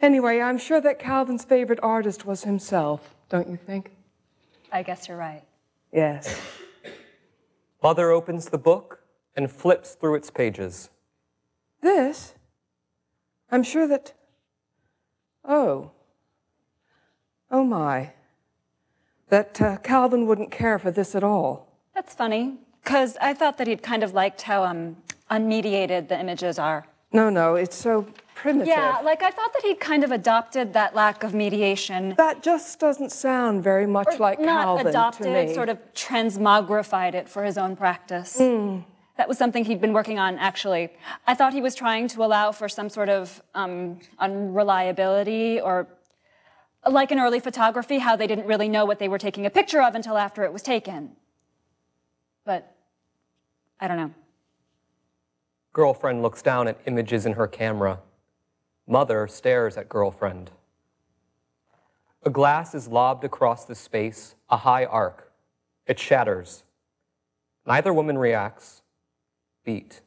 Anyway, I'm sure that Calvin's favorite artist was himself, don't you think? I guess you're right. Yes. Mother opens the book and flips through its pages. This? I'm sure that. Oh. Oh my. That uh, Calvin wouldn't care for this at all. That's funny, because I thought that he'd kind of liked how um, unmediated the images are. No, no, it's so primitive. Yeah, like I thought that he'd kind of adopted that lack of mediation. That just doesn't sound very much Or like not Calvin adopted, to me. sort of transmogrified it for his own practice. Hmm. That was something he'd been working on, actually. I thought he was trying to allow for some sort of um, unreliability or like in early photography, how they didn't really know what they were taking a picture of until after it was taken. But I don't know. Girlfriend looks down at images in her camera. Mother stares at girlfriend. A glass is lobbed across the space, a high arc. It shatters. Neither woman reacts. Beat.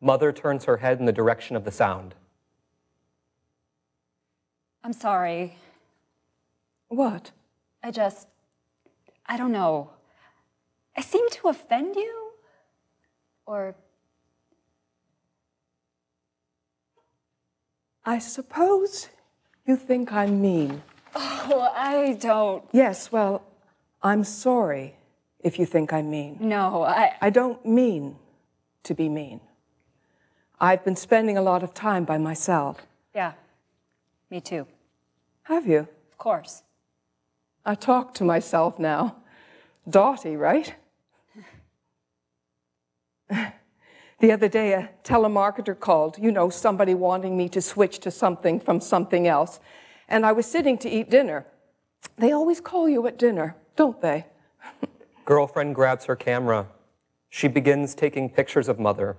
Mother turns her head in the direction of the sound. I'm sorry. What? I just, I don't know. I seem to offend you? Or I suppose you think I'm mean. Oh, I don't. Yes, well, I'm sorry if you think I'm mean. No, I. I don't mean to be mean. I've been spending a lot of time by myself. Yeah, me too. Have you? Of course. I talk to myself now. Dotty, right? the other day, a telemarketer called, you know, somebody wanting me to switch to something from something else. And I was sitting to eat dinner. They always call you at dinner, don't they? Girlfriend grabs her camera. She begins taking pictures of mother.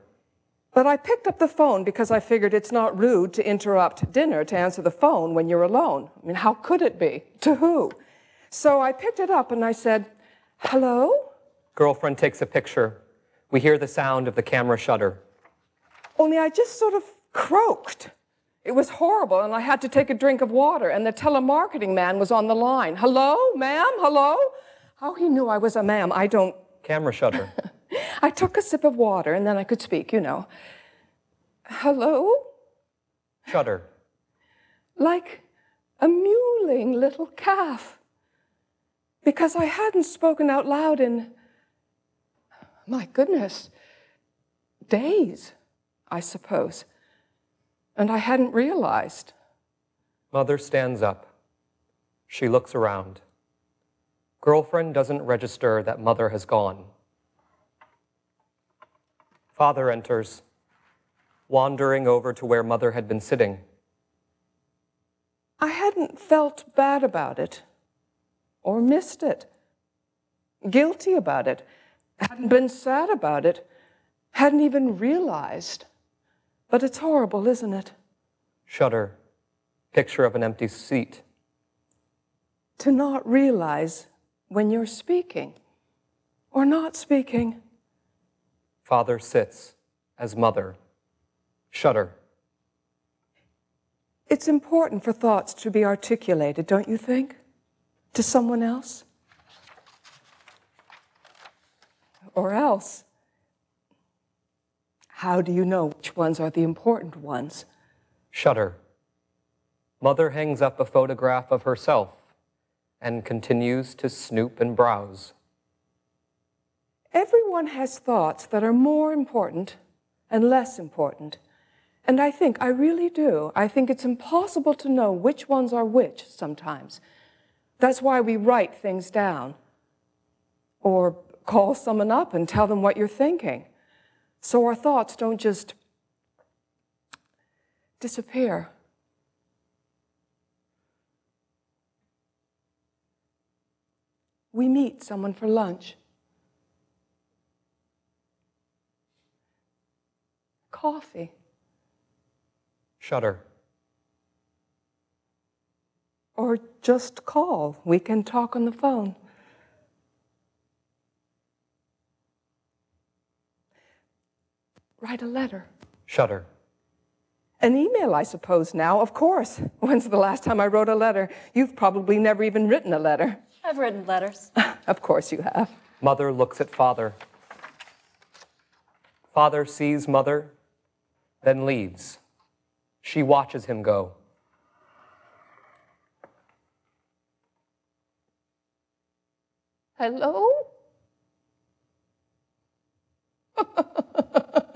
But I picked up the phone because I figured it's not rude to interrupt dinner to answer the phone when you're alone. I mean, how could it be? To who? So I picked it up and I said, Hello? Girlfriend takes a picture. We hear the sound of the camera shutter. Only I just sort of croaked. It was horrible, and I had to take a drink of water, and the telemarketing man was on the line. Hello, ma'am? Hello? How he knew I was a ma'am, I don't. Camera shutter. I took a sip of water, and then I could speak, you know. Hello? Shutter. Like a mewling little calf. Because I hadn't spoken out loud in, my goodness, days, I suppose. And I hadn't realized. Mother stands up. She looks around. Girlfriend doesn't register that mother has gone. Father enters, wandering over to where mother had been sitting. I hadn't felt bad about it or missed it, guilty about it, hadn't been sad about it, hadn't even realized. But it's horrible, isn't it? Shudder. Picture of an empty seat. To not realize when you're speaking or not speaking. Father sits as mother. Shudder. It's important for thoughts to be articulated, don't you think? To someone else? Or else, how do you know which ones are the important ones? Shudder. Mother hangs up a photograph of herself and continues to snoop and browse. Everyone has thoughts that are more important and less important. And I think, I really do, I think it's impossible to know which ones are which sometimes. That's why we write things down or call someone up and tell them what you're thinking. So our thoughts don't just disappear. We meet someone for lunch. Coffee. Shutter. Or just call. We can talk on the phone. Write a letter. Shutter. An email, I suppose, now, of course. When's the last time I wrote a letter? You've probably never even written a letter. I've written letters. of course you have. Mother looks at father. Father sees mother, then leaves. She watches him go. Hello?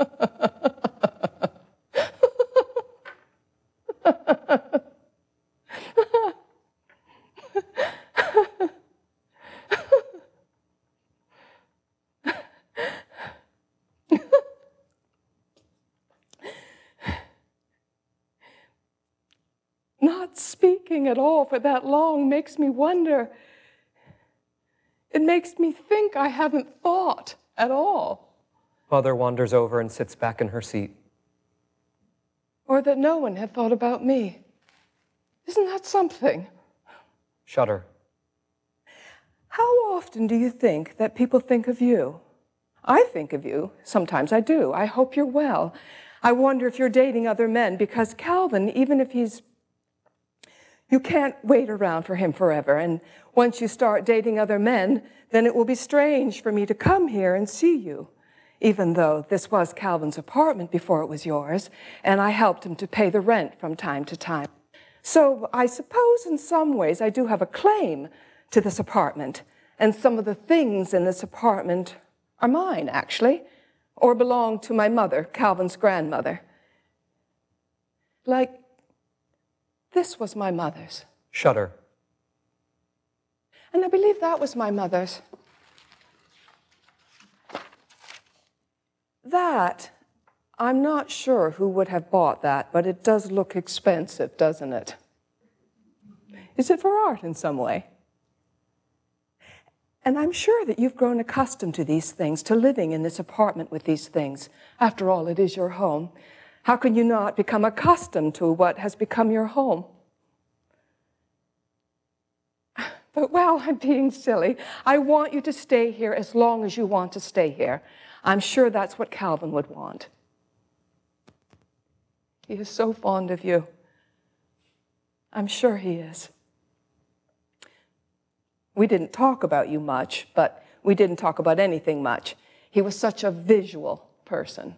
Not speaking at all for that long makes me wonder. It makes me think I haven't thought at all. Mother wanders over and sits back in her seat. Or that no one had thought about me. Isn't that something? Shudder. How often do you think that people think of you? I think of you. Sometimes I do. I hope you're well. I wonder if you're dating other men because Calvin, even if he's you can't wait around for him forever. And once you start dating other men, then it will be strange for me to come here and see you, even though this was Calvin's apartment before it was yours, and I helped him to pay the rent from time to time. So I suppose in some ways I do have a claim to this apartment, and some of the things in this apartment are mine, actually, or belong to my mother, Calvin's grandmother. Like this was my mother's. Shudder. And I believe that was my mother's. That, I'm not sure who would have bought that, but it does look expensive, doesn't it? Is it for art in some way? And I'm sure that you've grown accustomed to these things, to living in this apartment with these things. After all, it is your home. How can you not become accustomed to what has become your home? But well, I'm being silly. I want you to stay here as long as you want to stay here. I'm sure that's what Calvin would want. He is so fond of you. I'm sure he is. We didn't talk about you much, but we didn't talk about anything much. He was such a visual person.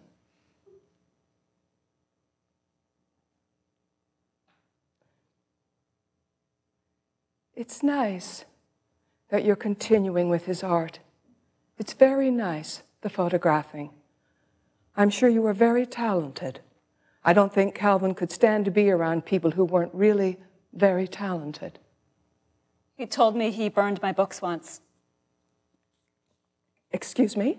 It's nice that you're continuing with his art. It's very nice, the photographing. I'm sure you are very talented. I don't think Calvin could stand to be around people who weren't really very talented. He told me he burned my books once. Excuse me?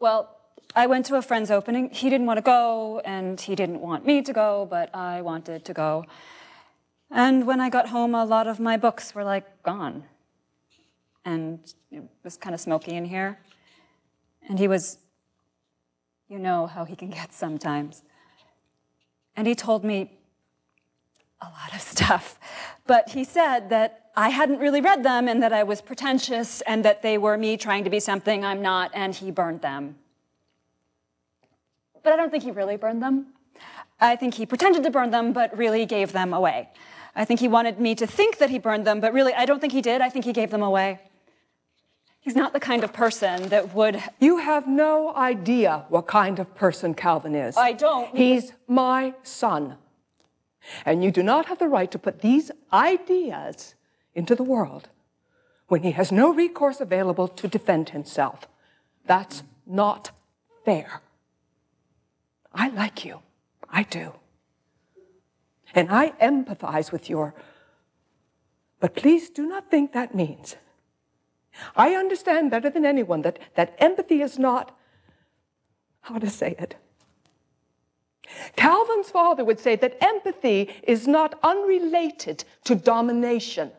Well, I went to a friend's opening. He didn't want to go, and he didn't want me to go, but I wanted to go. And when I got home, a lot of my books were like gone. And it was kind of smoky in here. And he was, you know how he can get sometimes. And he told me a lot of stuff. But he said that I hadn't really read them and that I was pretentious and that they were me trying to be something I'm not, and he burned them. But I don't think he really burned them. I think he pretended to burn them, but really gave them away. I think he wanted me to think that he burned them, but really, I don't think he did. I think he gave them away. He's not the kind of person that would. You have no idea what kind of person Calvin is. I don't. He's my son. And you do not have the right to put these ideas into the world when he has no recourse available to defend himself. That's not fair. I like you. I do. And I empathize with your, but please do not think that means. I understand better than anyone that, that empathy is not, how to say it. Calvin's father would say that empathy is not unrelated to domination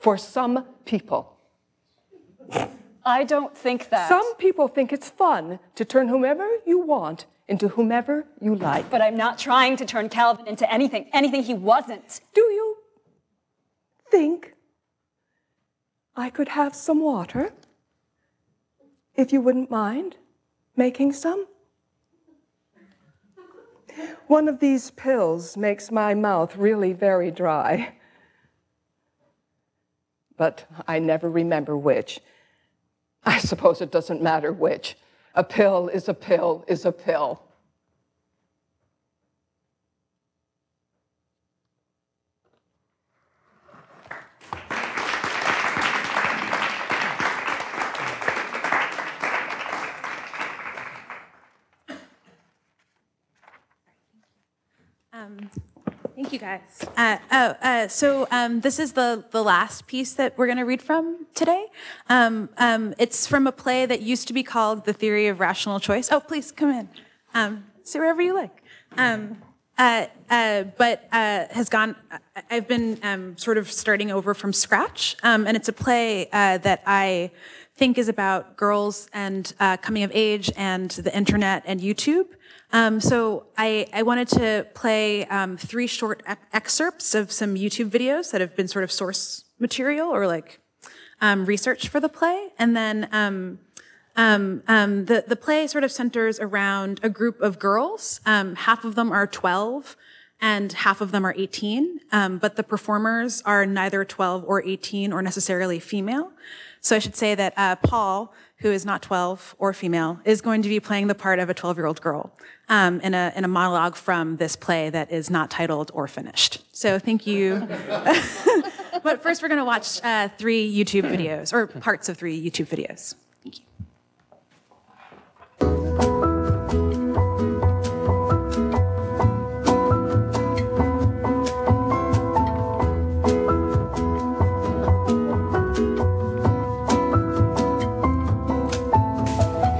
for some people. I don't think that. Some people think it's fun to turn whomever you want into whomever you like. But I'm not trying to turn Calvin into anything, anything he wasn't. Do you think I could have some water? If you wouldn't mind making some? One of these pills makes my mouth really very dry. But I never remember which. I suppose it doesn't matter which. A pill is a pill is a pill. Um, thank you, guys. Uh, oh, uh, so um, this is the the last piece that we're going to read from today. Um, um, it's from a play that used to be called "The Theory of Rational Choice." Oh, please come in. Um, sit wherever you like. Um, uh, uh, but uh, has gone. I've been um, sort of starting over from scratch, um, and it's a play uh, that I think is about girls and uh, coming of age and the internet and YouTube. Um, so I, I, wanted to play um, three short excerpts of some YouTube videos that have been sort of source material or like um, research for the play, and then um, um, um, the the play sort of centers around a group of girls. half of them are 12, and half of them are 18, but the performers are neither 12 or 18 or necessarily female. So I should say that uh, Paul, who is not 12 or female, is going to be playing the part of a 12 year old girl um, in, a, in a monologue from this play that is not titled or finished. So thank you. but first, we're going to watch uh, three YouTube videos, or parts of three YouTube videos.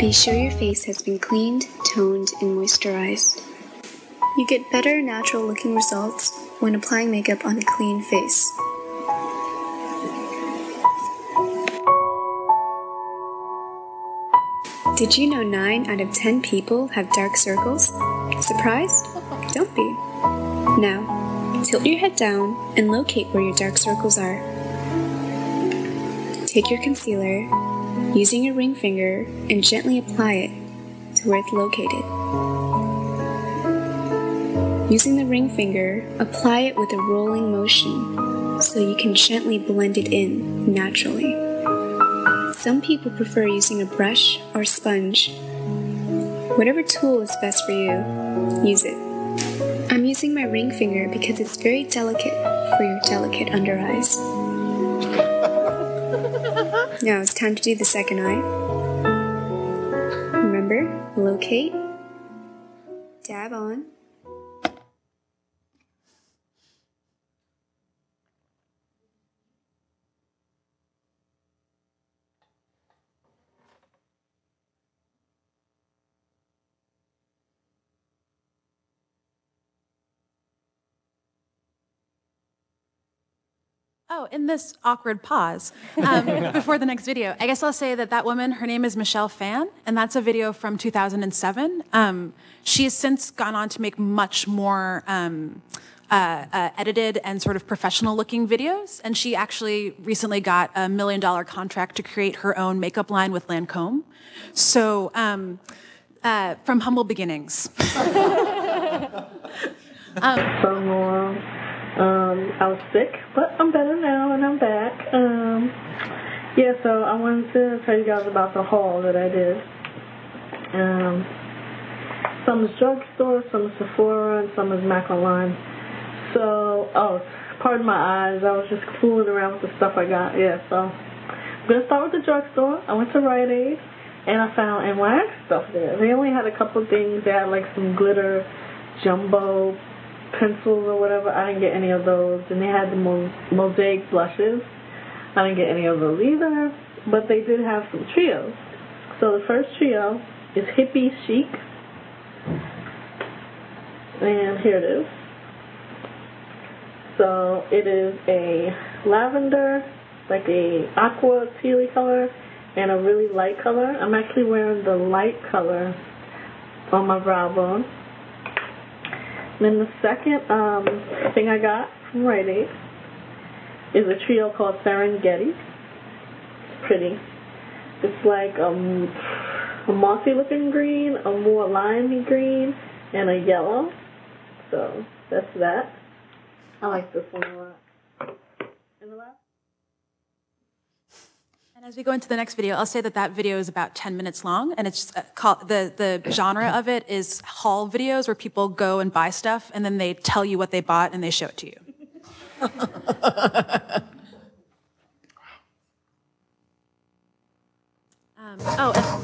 Be sure your face has been cleaned, toned, and moisturized. You get better natural looking results when applying makeup on a clean face. Did you know 9 out of 10 people have dark circles? Surprised? Don't be. Now, tilt your head down and locate where your dark circles are. Take your concealer using your ring finger and gently apply it to where it's located. Using the ring finger, apply it with a rolling motion so you can gently blend it in naturally. Some people prefer using a brush or sponge. Whatever tool is best for you, use it. I'm using my ring finger because it's very delicate for your delicate under eyes. Now it's time to do the second eye. Remember, locate, dab on, Oh, in this awkward pause um, before the next video, I guess I'll say that that woman, her name is Michelle Phan, and that's a video from 2007. Um, she has since gone on to make much more um, uh, uh, edited and sort of professional looking videos, and she actually recently got a million dollar contract to create her own makeup line with Lancome. So, um, uh, from humble beginnings. um, I was sick, but I'm better now and I'm back. Um, yeah, so I wanted to tell you guys about the haul that I did. Um, some is drugstore, some is Sephora, and some is Maybelline. So, oh, pardon my eyes. I was just fooling around with the stuff I got. Yeah, so I'm going to start with the drugstore. I went to Rite Aid, and I found NYX stuff there. They only had a couple things. They had like some glitter jumbo pencils or whatever. I didn't get any of those. And they had the mosaic blushes. I didn't get any of those either. But they did have some trios. So the first trio is Hippie Chic. And here it is. So it is a lavender, like a aqua tealy color, and a really light color. I'm actually wearing the light color on my brow bone. Then the second um, thing I got from Rite Aid is a trio called Serengeti. It's pretty. It's like um, a mossy looking green, a more limey green, and a yellow. So that's that. I like this one a lot. And the last? And as we go into the next video, I'll say that that video is about 10 minutes long, and it's uh, called the the genre of it is haul videos where people go and buy stuff, and then they tell you what they bought and they show it to you. um, oh,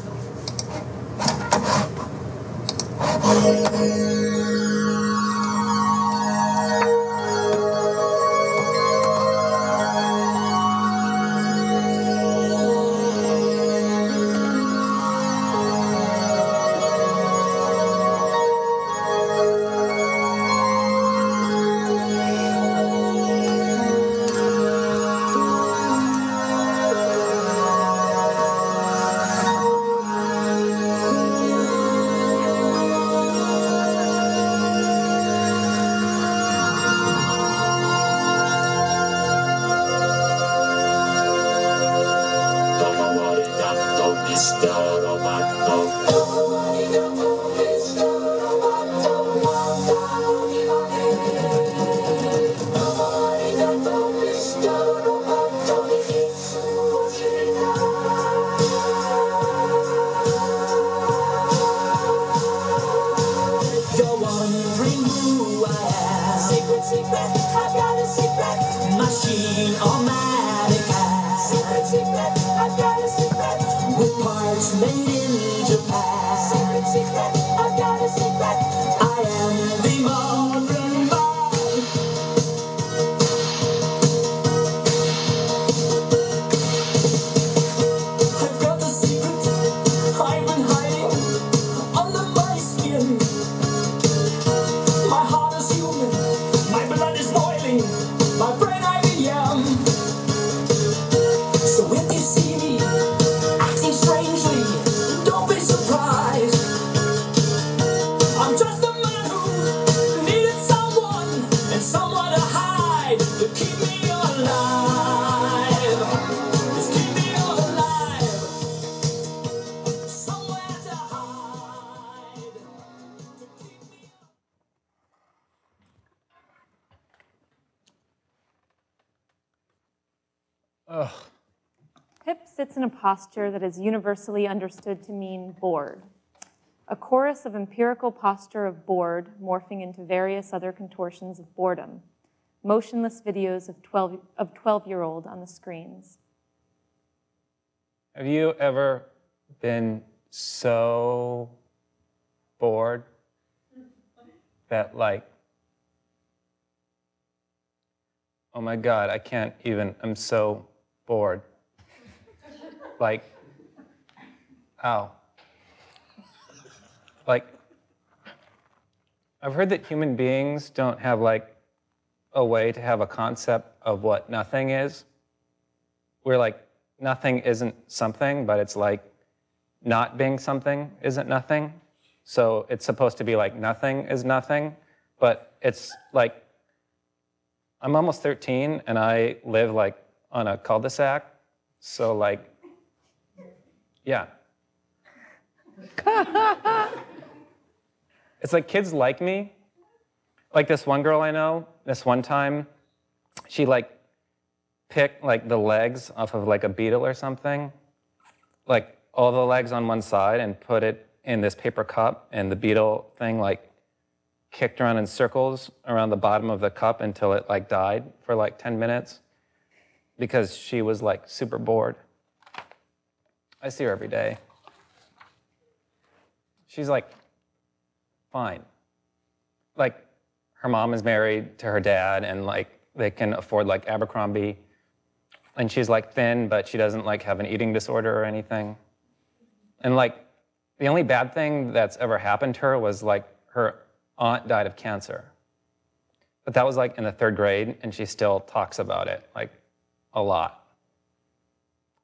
posture that is universally understood to mean bored. A chorus of empirical posture of bored morphing into various other contortions of boredom. Motionless videos of 12 of 12 year old on the screens. Have you ever been so bored that, like, oh my God, I can't even, I'm so bored? Like, oh. Like, I've heard that human beings don't have, like, a way to have a concept of what nothing is. We're like, nothing isn't something, but it's like not being something isn't nothing. So it's supposed to be like nothing is nothing, but it's like I'm almost 13 and I live like on a cul-de-sac. So like, yeah. it's like kids like me. Like this one girl I know, this one time, she like picked like the legs off of like a beetle or something, like all the legs on one side and put it in this paper cup and the beetle thing like kicked around in circles around the bottom of the cup until it like died for like 10 minutes because she was like super bored. I see her every day. She's like fine. Like her mom is married to her dad and like they can afford like Abercrombie and she's like thin but she doesn't like have an eating disorder or anything. And like the only bad thing that's ever happened to her was like her aunt died of cancer. But that was like in the third grade, and she still talks about it like a lot.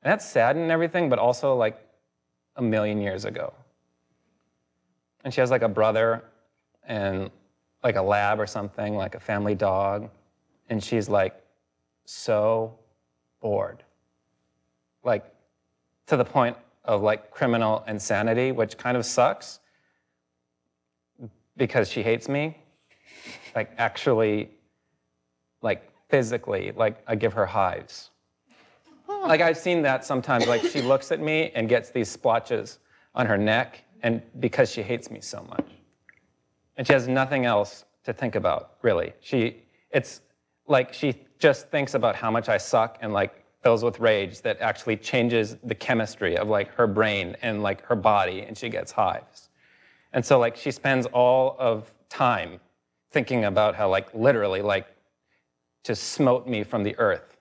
And that's sad and everything, but also like a million years ago. And she has like a brother and like a lab or something, like a family dog. And she's like so bored. Like to the point of like criminal insanity, which kind of sucks because she hates me. like actually, like physically, like I give her hives. Like I've seen that sometimes. Like she looks at me and gets these splotches on her neck, and because she hates me so much, and she has nothing else to think about really. She, it's like she just thinks about how much I suck and like fills with rage that actually changes the chemistry of like her brain and like her body, and she gets hives. And so like she spends all of time thinking about how like literally like to smote me from the earth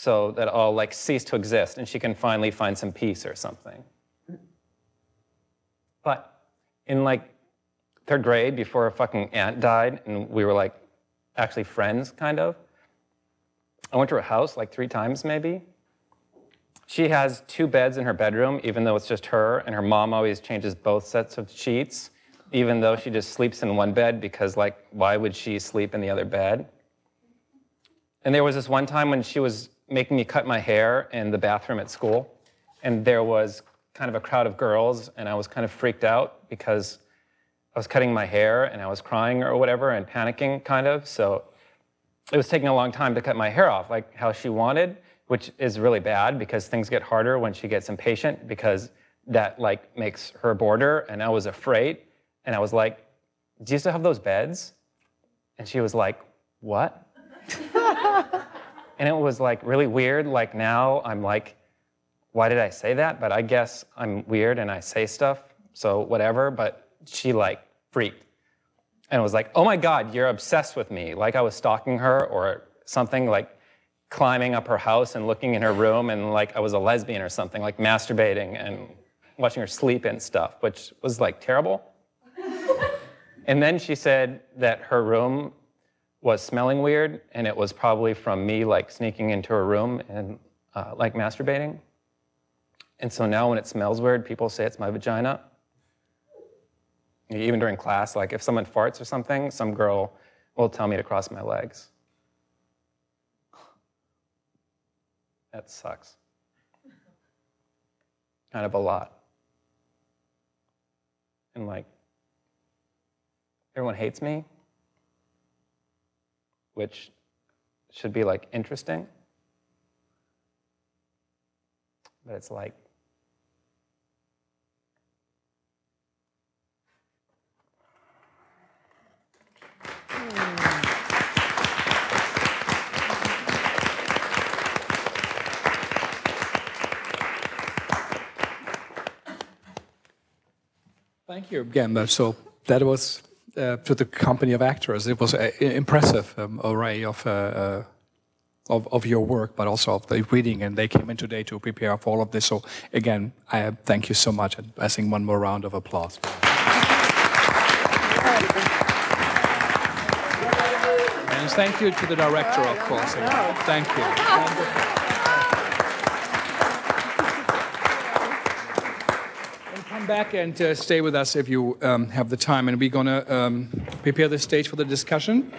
so that I'll like cease to exist and she can finally find some peace or something. But in like third grade, before her fucking aunt died, and we were like actually friends, kind of, I went to her house like three times maybe. She has two beds in her bedroom, even though it's just her, and her mom always changes both sets of sheets, even though she just sleeps in one bed because, like, why would she sleep in the other bed? And there was this one time when she was making me cut my hair in the bathroom at school, and there was kind of a crowd of girls, and I was kind of freaked out because I was cutting my hair and I was crying or whatever and panicking, kind of. So it was taking a long time to cut my hair off, like how she wanted, which is really bad because things get harder when she gets impatient because that like makes her border. And I was afraid, and I was like, "Do you still have those beds?" And she was like, "What?" and it was like really weird. Like now I'm like, why did I say that? But I guess I'm weird and I say stuff, so whatever. But she like freaked and was like, oh my God, you're obsessed with me. Like I was stalking her or something, like climbing up her house and looking in her room and like I was a lesbian or something, like masturbating and watching her sleep and stuff, which was like terrible. and then she said that her room was smelling weird and it was probably from me like sneaking into a room and uh, like masturbating. And so now when it smells weird, people say it's my vagina. Even during class, like if someone farts or something, some girl will tell me to cross my legs. That sucks. Kind of a lot. And like, everyone hates me, which should be like interesting. But it's like, Thank you again. So that was uh, to the company of actors. It was an impressive um, array of, uh, uh, of of your work, but also of the reading. And they came in today to prepare for all of this. So again, I thank you so much. And I think one more round of applause. And thank you to the director, of course. Thank you. And come back and uh, stay with us if you um, have the time. And we're going to um, prepare the stage for the discussion.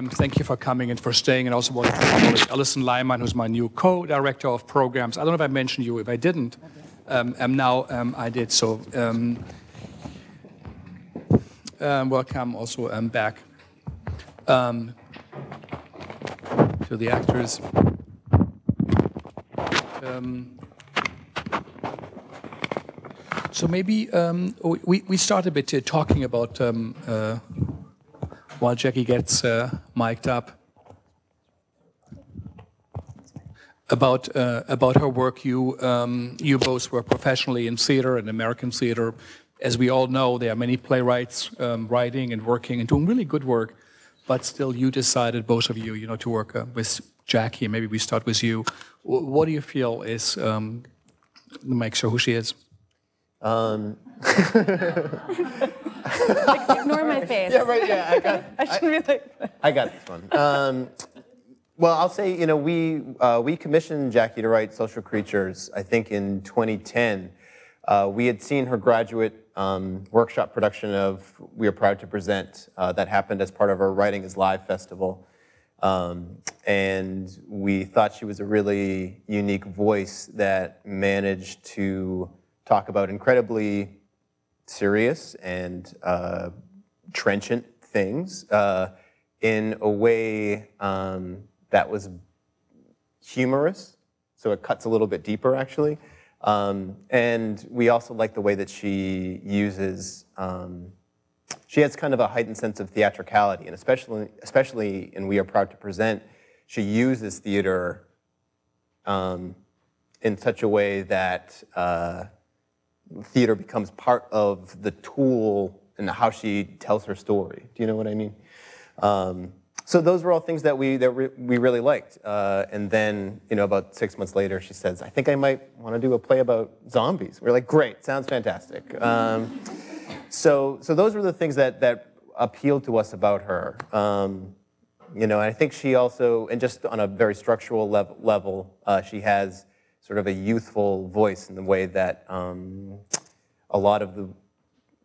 Thank you for coming and for staying. And also want to acknowledge Alison Lyman, who's my new co-director of programs. I don't know if I mentioned you. If I didn't, um, and now um, I did. So um, um, welcome also um, back um, to the actors. Um, so maybe um, we, we start a bit uh, talking about um, uh, while Jackie gets uh, mic'd up. about uh, about her work. You um, you both were professionally in theater and American theater. As we all know, there are many playwrights um, writing and working and doing really good work. But still, you decided, both of you, you know, to work uh, with Jackie. Maybe we start with you. W- what do you feel is um, makes her who she is? Um, Ignore my face. yeah, right. Yeah, I got. I shouldn't be like. I got this one. Um, well, I'll say, you know, we uh, we commissioned Jackie to write Social Creatures. I think in 2010, uh, we had seen her graduate um, workshop production of We Are Proud to Present uh, that happened as part of our Writing is Live festival, um, and we thought she was a really unique voice that managed to talk about incredibly serious and uh, trenchant things uh, in a way um, that was humorous. So it cuts a little bit deeper, actually. Um, and we also like the way that she uses. Um, she has kind of a heightened sense of theatricality, and especially, especially in We Are Proud to Present, she uses theater um, in such a way that uh, theater becomes part of the tool and how she tells her story. Do you know what I mean? Um, so those were all things that we that re- we really liked. Uh, and then you know about six months later, she says, "I think I might want to do a play about zombies." We're like, "Great, sounds fantastic." Um, so so those were the things that that appealed to us about her. Um, you know, and I think she also, and just on a very structural level, level uh, she has sort of a youthful voice in the way that um, a lot of the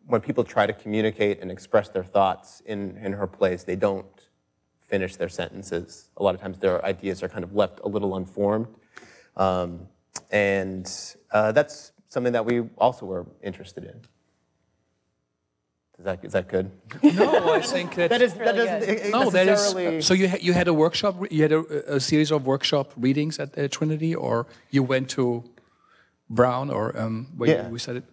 when people try to communicate and express their thoughts in, in her plays, they don't finish their sentences. A lot of times their ideas are kind of left a little unformed. Um, and uh, that's something that we also were interested in. Is that, is that good? No, I think that, That is- that doesn't e- no, that is. necessarily- So you ha- you had a workshop, you had a, a series of workshop readings at uh, Trinity, or you went to Brown, or um, where Yeah. you, we said it.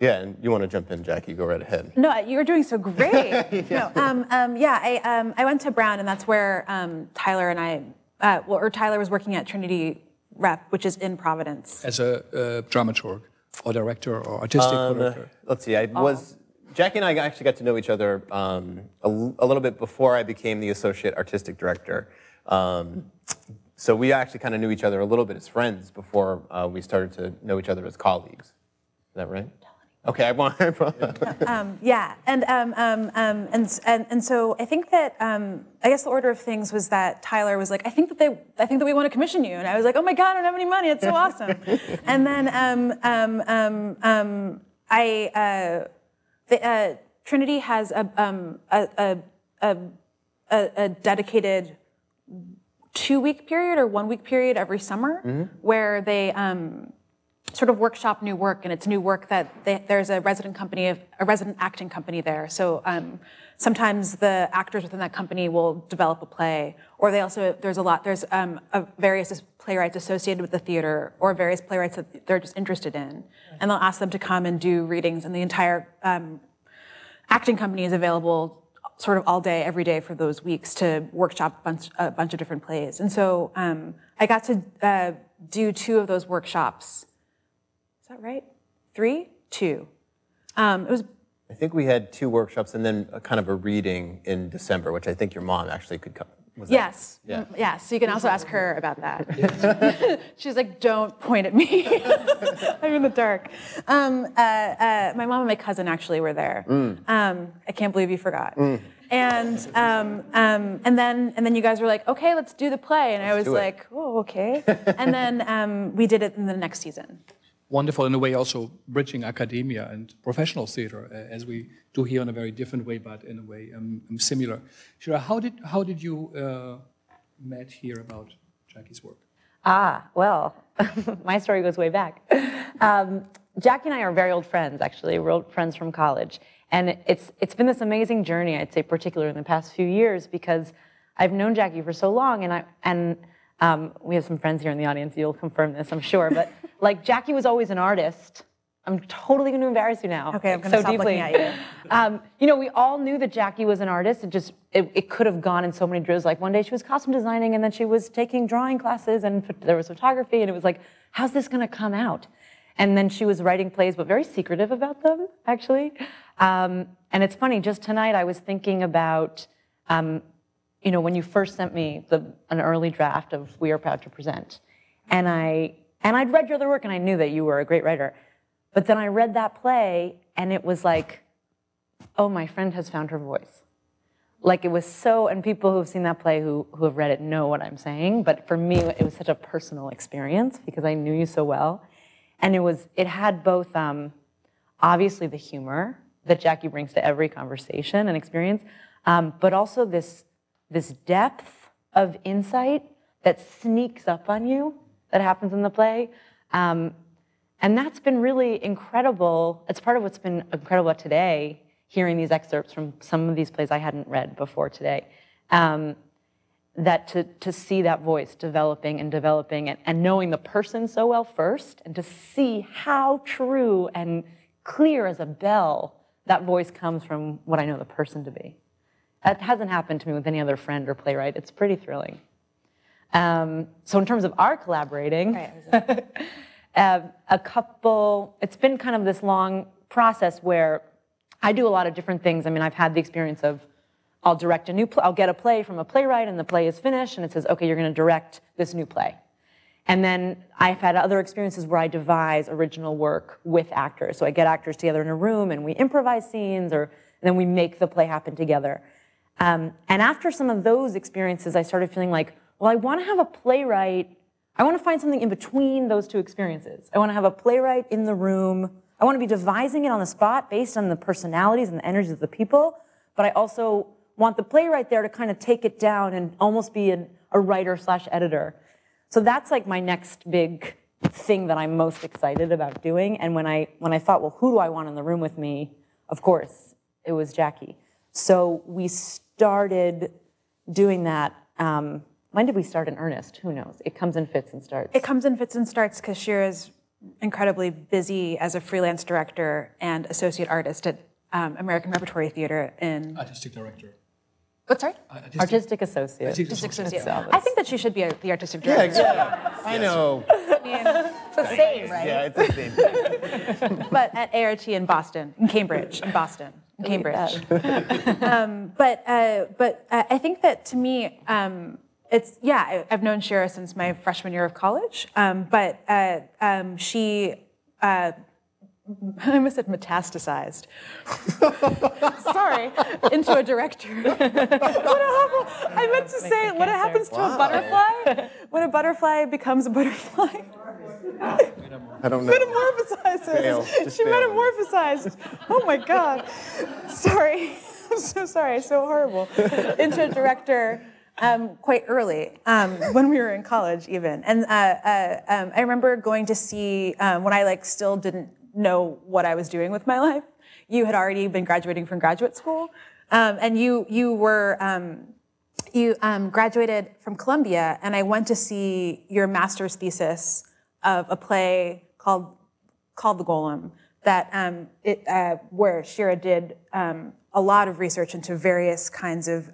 Yeah, and you want to jump in, Jackie, go right ahead. No, you're doing so great. No, um, um, yeah, I, um, I went to Brown, and that's where um, Tyler and I, uh, well, or Tyler was working at Trinity Rep, which is in Providence. as a uh, dramaturg or director or artistic Um, director? let's see. I was Jackie and I actually got to know each other um, a, a little bit before I became the associate artistic director. Um, so we actually kind of knew each other a little bit as friends before uh, we started to know each other as colleagues. Is that right? Okay, I want. Um, yeah, and, um, um, um, and, and and so I think that um, I guess the order of things was that Tyler was like, I think that they, I think that we want to commission you, and I was like, oh my god, I don't have any money, it's so awesome. and then um, um, um, um, I, uh, the, uh, Trinity has a, um, a, a, a, dedicated two week period or one week period every summer where they um, sort of workshop new work and it's new work that they, there's a resident company of a resident acting company there. So um, sometimes the actors within that company will develop a play or they also there's a lot there's um, a various playwrights associated with the theater or various playwrights that they're just interested in and they'll ask them to come and do readings and the entire um, acting company is available sort of all day, every day for those weeks to workshop a bunch, a bunch of different plays. And so um, I got to uh, do two of those workshops. Is that right? Three? Two. Um, it was I think we had two workshops and then a kind of a reading in December, which I think your mom actually could come. Was that- Yes. Yeah. Mm, Yeah. So you can also ask her about that. She's like, don't point at me. I'm in the dark. Um, uh, uh, my mom and my cousin actually were there. Mm. Um, I can't believe you forgot. And um, um, and then and then you guys were like, okay, let's do the play, and I was like, oh, okay. and then um, we did it in the next season. Wonderful in a way, also bridging academia and professional theater, uh, as we do here in a very different way, but in a way um, um, similar. Shira, how did how did you uh, met hear about Jackie's work? Ah, well, my story goes way back. Um, Jackie and I are very old friends, actually. We're old friends from college. And it's, it's been this amazing journey, I'd say, particularly in the past few years, because I've known Jackie for so long, and, I, and um, we have some friends here in the audience, you'll confirm this, I'm sure. But like, Jackie was always an artist. I'm totally going to embarrass you now. Okay, I'm like, gonna stop looking at you. Um, you know, we all knew that Jackie was an artist. It just it, it could have gone in so many drills. Like one day she was costume designing and then she was taking drawing classes and there was photography and it was like, how's this going to come out? And then she was writing plays, but very secretive about them, actually. Um, and it's funny, just tonight I was thinking about, um, you know, when you first sent me the, an early draft of We Are Proud to Present, and I and I'd read your other work and I knew that you were a great writer, but then I read that play and it was like, oh, my friend has found her voice. Like it was so, and people who've seen that play who who have read it know what I'm saying. But for me, it was such a personal experience because I knew you so well, and it was it had both um, obviously the humor that Jackie brings to every conversation and experience, um, but also this this depth of insight that sneaks up on you that happens in the play. Um, and that's been really incredible. It's part of what's been incredible today, hearing these excerpts from some of these plays I hadn't read before today. Um, that to, to see that voice developing and developing and, and knowing the person so well first, and to see how true and clear as a bell that voice comes from what I know the person to be. That hasn't happened to me with any other friend or playwright. It's pretty thrilling. Um, so, in terms of our collaborating, uh, a couple, it's been kind of this long process where I do a lot of different things. I mean, I've had the experience of I'll direct a new play, I'll get a play from a playwright and the play is finished and it says, okay, you're going to direct this new play. And then I've had other experiences where I devise original work with actors. So I get actors together in a room and we improvise scenes or then we make the play happen together. Um, and after some of those experiences, I started feeling like, well, I want to have a playwright. I want to find something in between those two experiences. I want to have a playwright in the room. I want to be devising it on the spot based on the personalities and the energies of the people. But I also want the playwright there to kind of take it down and almost be an, a writer slash editor. So that's like my next big thing that I'm most excited about doing. And when I when I thought, well, who do I want in the room with me? Of course, it was Jackie. So we started doing that. Um, when did we start in earnest? Who knows? It comes in fits and starts. It comes in fits and starts because Shira is incredibly busy as a freelance director and associate artist at um, American Repertory Theater in. Artistic director. What, sorry? Artistic associate. Artistic associate. Itself. I think that she should be a, the artistic director. Yeah, director. exactly. I know. I mean, it's the same, right? Yeah, it's the same. but at ART in Boston, in Cambridge, in Boston, in Cambridge. um, but uh, but uh, I think that to me, um, it's yeah. I, I've known Shira since my freshman year of college. Um, but uh, um, she. I almost said metastasized. Sorry, into a director. what happened? I meant to say what happens to a butterfly when a butterfly becomes a butterfly. I don't know. Metamorphosizes. Fail. Just She fail. metamorphosized. Oh my God. Sorry. I'm so sorry. So horrible. Into a director um, quite early um, when we were in college, even. And uh, uh, um, I remember going to see um, when I like still didn't know what I was doing with my life. You had already been graduating from graduate school, um, and you you were. Um, you um, graduated from Columbia, and I went to see your master's thesis of a play called called The Golem that um, it, uh, where Shira did um, a lot of research into various kinds of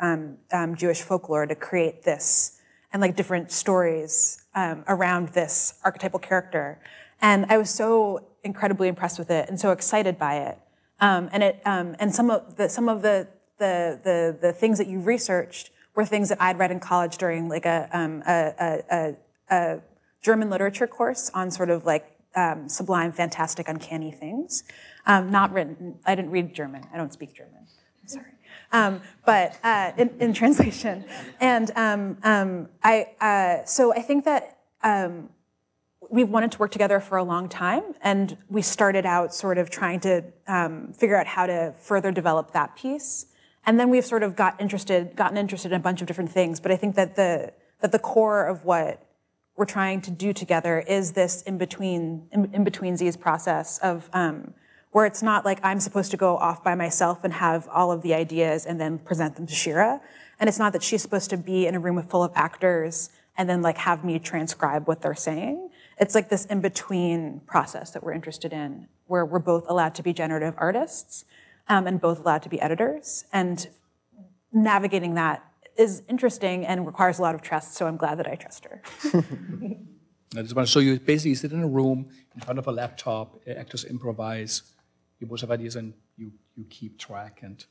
Jewish folklore to create this and like different stories um, around this archetypal character. And I was so incredibly impressed with it and so excited by it. Um, and it um, and some of the some of the, the the the things that you researched were things that I'd read in college during like a um, a, a, a, German literature course on sort of like um, sublime, fantastic, uncanny things. Um, not written. I didn't read German. I don't speak German. I'm sorry. Um, but uh, in, in translation, and um, um, I uh, so I think that um, we've wanted to work together for a long time, and we started out sort of trying to um, figure out how to further develop that piece, and then we've sort of got interested, gotten interested in a bunch of different things. But I think that the that the core of what we're trying to do together is this in between in, in between Z's process of um, where it's not like I'm supposed to go off by myself and have all of the ideas and then present them to Shira, and it's not that she's supposed to be in a room full of actors and then like have me transcribe what they're saying. It's like this in between process that we're interested in, where we're both allowed to be generative artists um, and both allowed to be editors and navigating that is interesting and requires a lot of trust. So I'm glad that I trust her. I just want to show you basically you sit in a room in front of a laptop, actors improvise, you both have ideas, and you, you keep track and.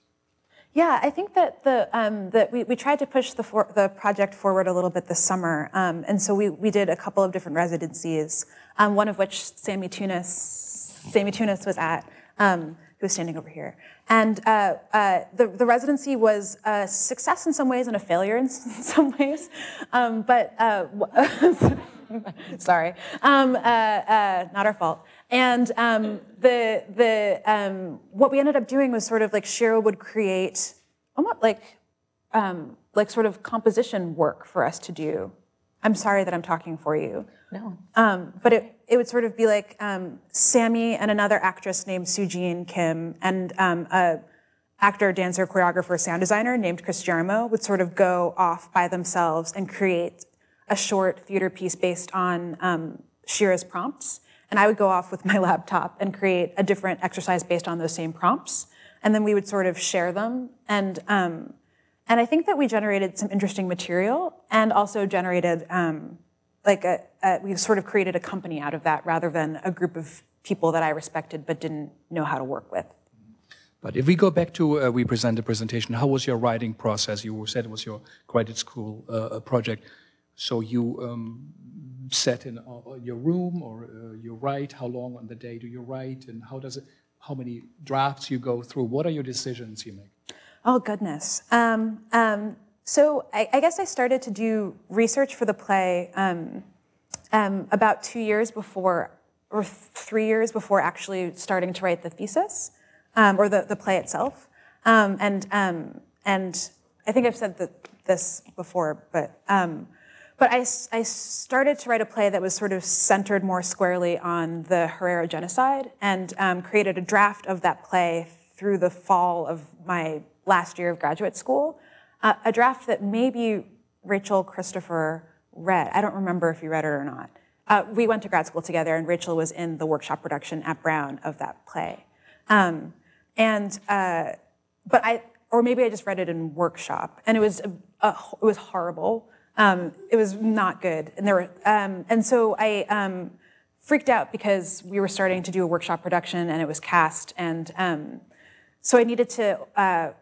Yeah, I think that the um, that we, we tried to push the for, the project forward a little bit this summer, um, and so we, we did a couple of different residencies. Um, one of which Sammy Tunis Sammy Tunis was at, um, who was standing over here, and uh, uh, the the residency was a success in some ways and a failure in some ways, um, but. Uh, sorry, um, uh, uh, not our fault. And um, the the um, what we ended up doing was sort of like Shira would create almost like um, like sort of composition work for us to do. I'm sorry that I'm talking for you. No. Um, but it, it would sort of be like um, Sammy and another actress named Sujin Kim and um, a actor, dancer, choreographer, sound designer named Chris Jerimo would sort of go off by themselves and create a short theater piece based on um, Shira's prompts. And I would go off with my laptop and create a different exercise based on those same prompts. And then we would sort of share them. And, um, and I think that we generated some interesting material and also generated um, like a, a, we sort of created a company out of that rather than a group of people that I respected but didn't know how to work with. But if we go back to uh, we present the presentation, how was your writing process? You said it was your graduate school uh, project. So you um, set in uh, your room or uh, you write? How long on the day do you write? And how does it? How many drafts you go through? What are your decisions you make? Oh goodness. Um, um, so I, I, guess I started to do research for the play um, um about two years before, or three years before actually starting to write the thesis um, or the, the play itself. Um, and and I think I've said this before, but but I, I, started to write a play that was sort of centered more squarely on the Herero genocide and um, created a draft of that play through the fall of my last year of graduate school. Uh, a draft that maybe Rachel Christopher read. I don't remember if you read it or not. Uh, we went to grad school together, and Rachel was in the workshop production at Brown of that play. Um, and uh, but I, or maybe I just read it in workshop, and it was a, a, it was horrible. Um, it was not good, and there were, um, and so I um, freaked out because we were starting to do a workshop production, and it was cast, and um, so I needed to uh,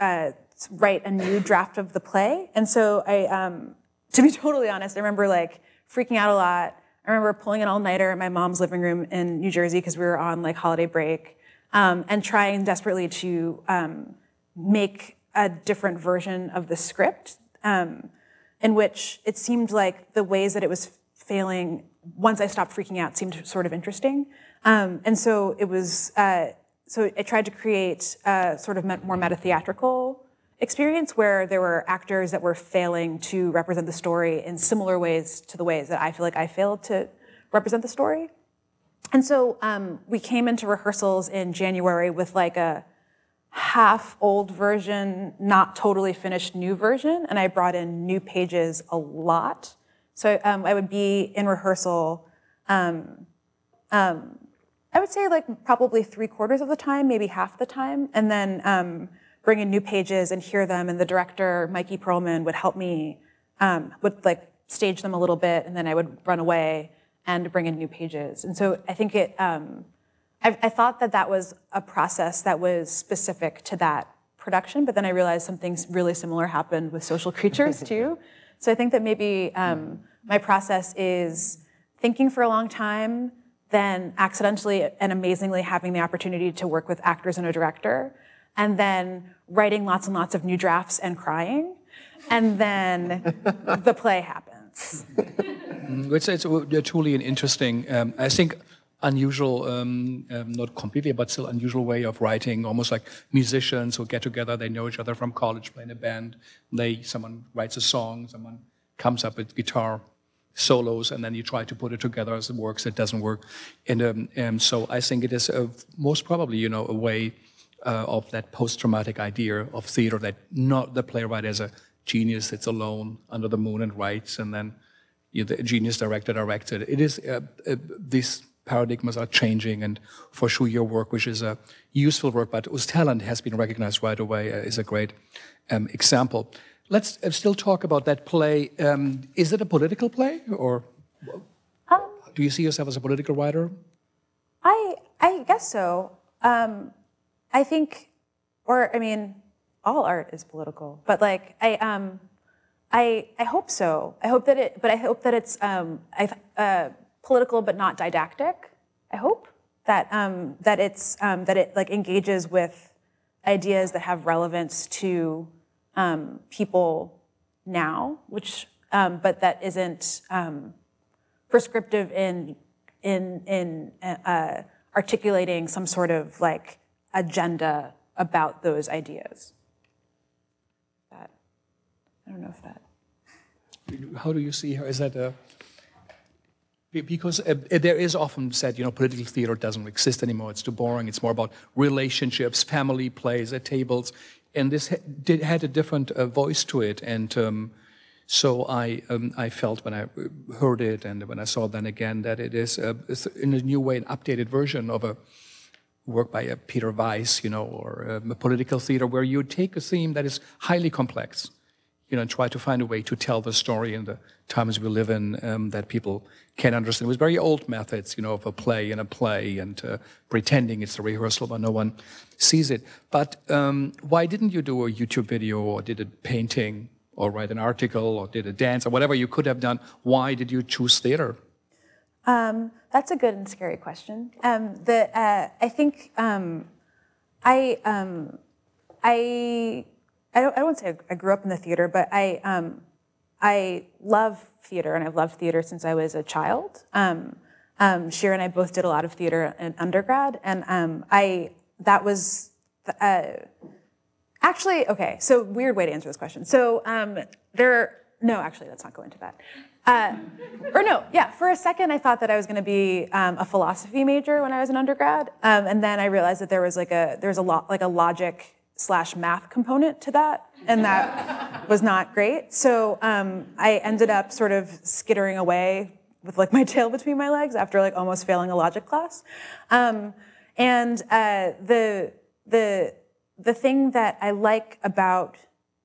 uh, write a new draft of the play, and so I, um, to be totally honest, I remember like freaking out a lot. I remember pulling an all-nighter in my mom's living room in New Jersey because we were on like holiday break, um, and trying desperately to make a different version of the script. Um, in which it seemed like the ways that it was failing, once I stopped freaking out, seemed sort of interesting. Um, and so it was, uh, so I tried to create a sort of more meta theatrical experience where there were actors that were failing to represent the story in similar ways to the ways that I feel like I failed to represent the story. And so um, we came into rehearsals in January with like a half old version, not totally finished new version, and I brought in new pages a lot. So um, I would be in rehearsal, um, um, I would say like probably three quarters of the time, maybe half the time, and then um, bring in new pages and hear them, and the director, Mikey Perlman, would help me, um, would like stage them a little bit, and then I would run away and bring in new pages. And so I think it, um, I, I thought that that was a process that was specific to that production, but then I realized something really similar happened with social creatures too. So I think that maybe um, my process is thinking for a long time, then accidentally and amazingly having the opportunity to work with actors and a director, and then writing lots and lots of new drafts and crying, and then the play happens. Mm, it's, it's truly an interesting. Um, I think unusual, um, um, not completely, but still unusual way of writing, almost like musicians who get together, they know each other from college, play in a band. They, someone writes a song, someone comes up with guitar solos, and then you try to put it together as it works, it doesn't work. And, um, and so I think it is a, most probably, you know, a way uh, of that post-dramatic idea of theater that not the playwright as a genius sits alone under the moon and writes, and then you know, the genius director directed. It is uh, uh, this paradigms are changing, and for sure your work, which is a useful work, but whose talent has been recognized right away, uh, is a great um, example. Let's uh, still talk about that play. Um, is it a political play, or do you see yourself as a political writer? I I guess so. Um, I think, or I mean, all art is political, but like I um, I I hope so. I hope that it, but I hope that it's um, I, uh, political but not didactic. I hope that um, that it's um, that it like engages with ideas that have relevance to um, people now, which um, but that isn't um, prescriptive in in in uh, articulating some sort of like agenda about those ideas. That I don't know if that. How do you see her? Is that a because uh, there is often said, you know, political theater doesn't exist anymore. It's too boring. It's more about relationships, family plays at tables, and this ha- did, had a different uh, voice to it. And um, so I, um, I felt when I uh, heard it and when I saw it then again that it is, uh, in a new way, an updated version of a work by uh, Peter Weiss, you know, or a political theater where you take a theme that is highly complex, you know, and try to find a way to tell the story in the times we live in um, that people can understand. It was very old methods, you know, of a play and a play and uh, pretending it's a rehearsal, but no one sees it. But um, why didn't you do a YouTube video or did a painting or write an article or did a dance or whatever you could have done? Why did you choose theater? Um, that's a good and scary question. Um, the, uh, I think um, I, um, I, I don't, I don't say I grew up in the theater, but I, um, I love theater, and I've loved theater since I was a child. Um, um, Shira and I both did a lot of theater in undergrad, and um, I that was uh, actually okay. So weird way to answer this question. So um, there, no, actually, let's not go into that. Uh, or no, yeah. For a second, I thought that I was going to be um, a philosophy major when I was an undergrad, um, and then I realized that there was like a there's a lot like a logic slash math component to that, and that was not great. So um, I ended up sort of skittering away with like my tail between my legs after like almost failing a logic class. Um, and uh, the the the thing that I like about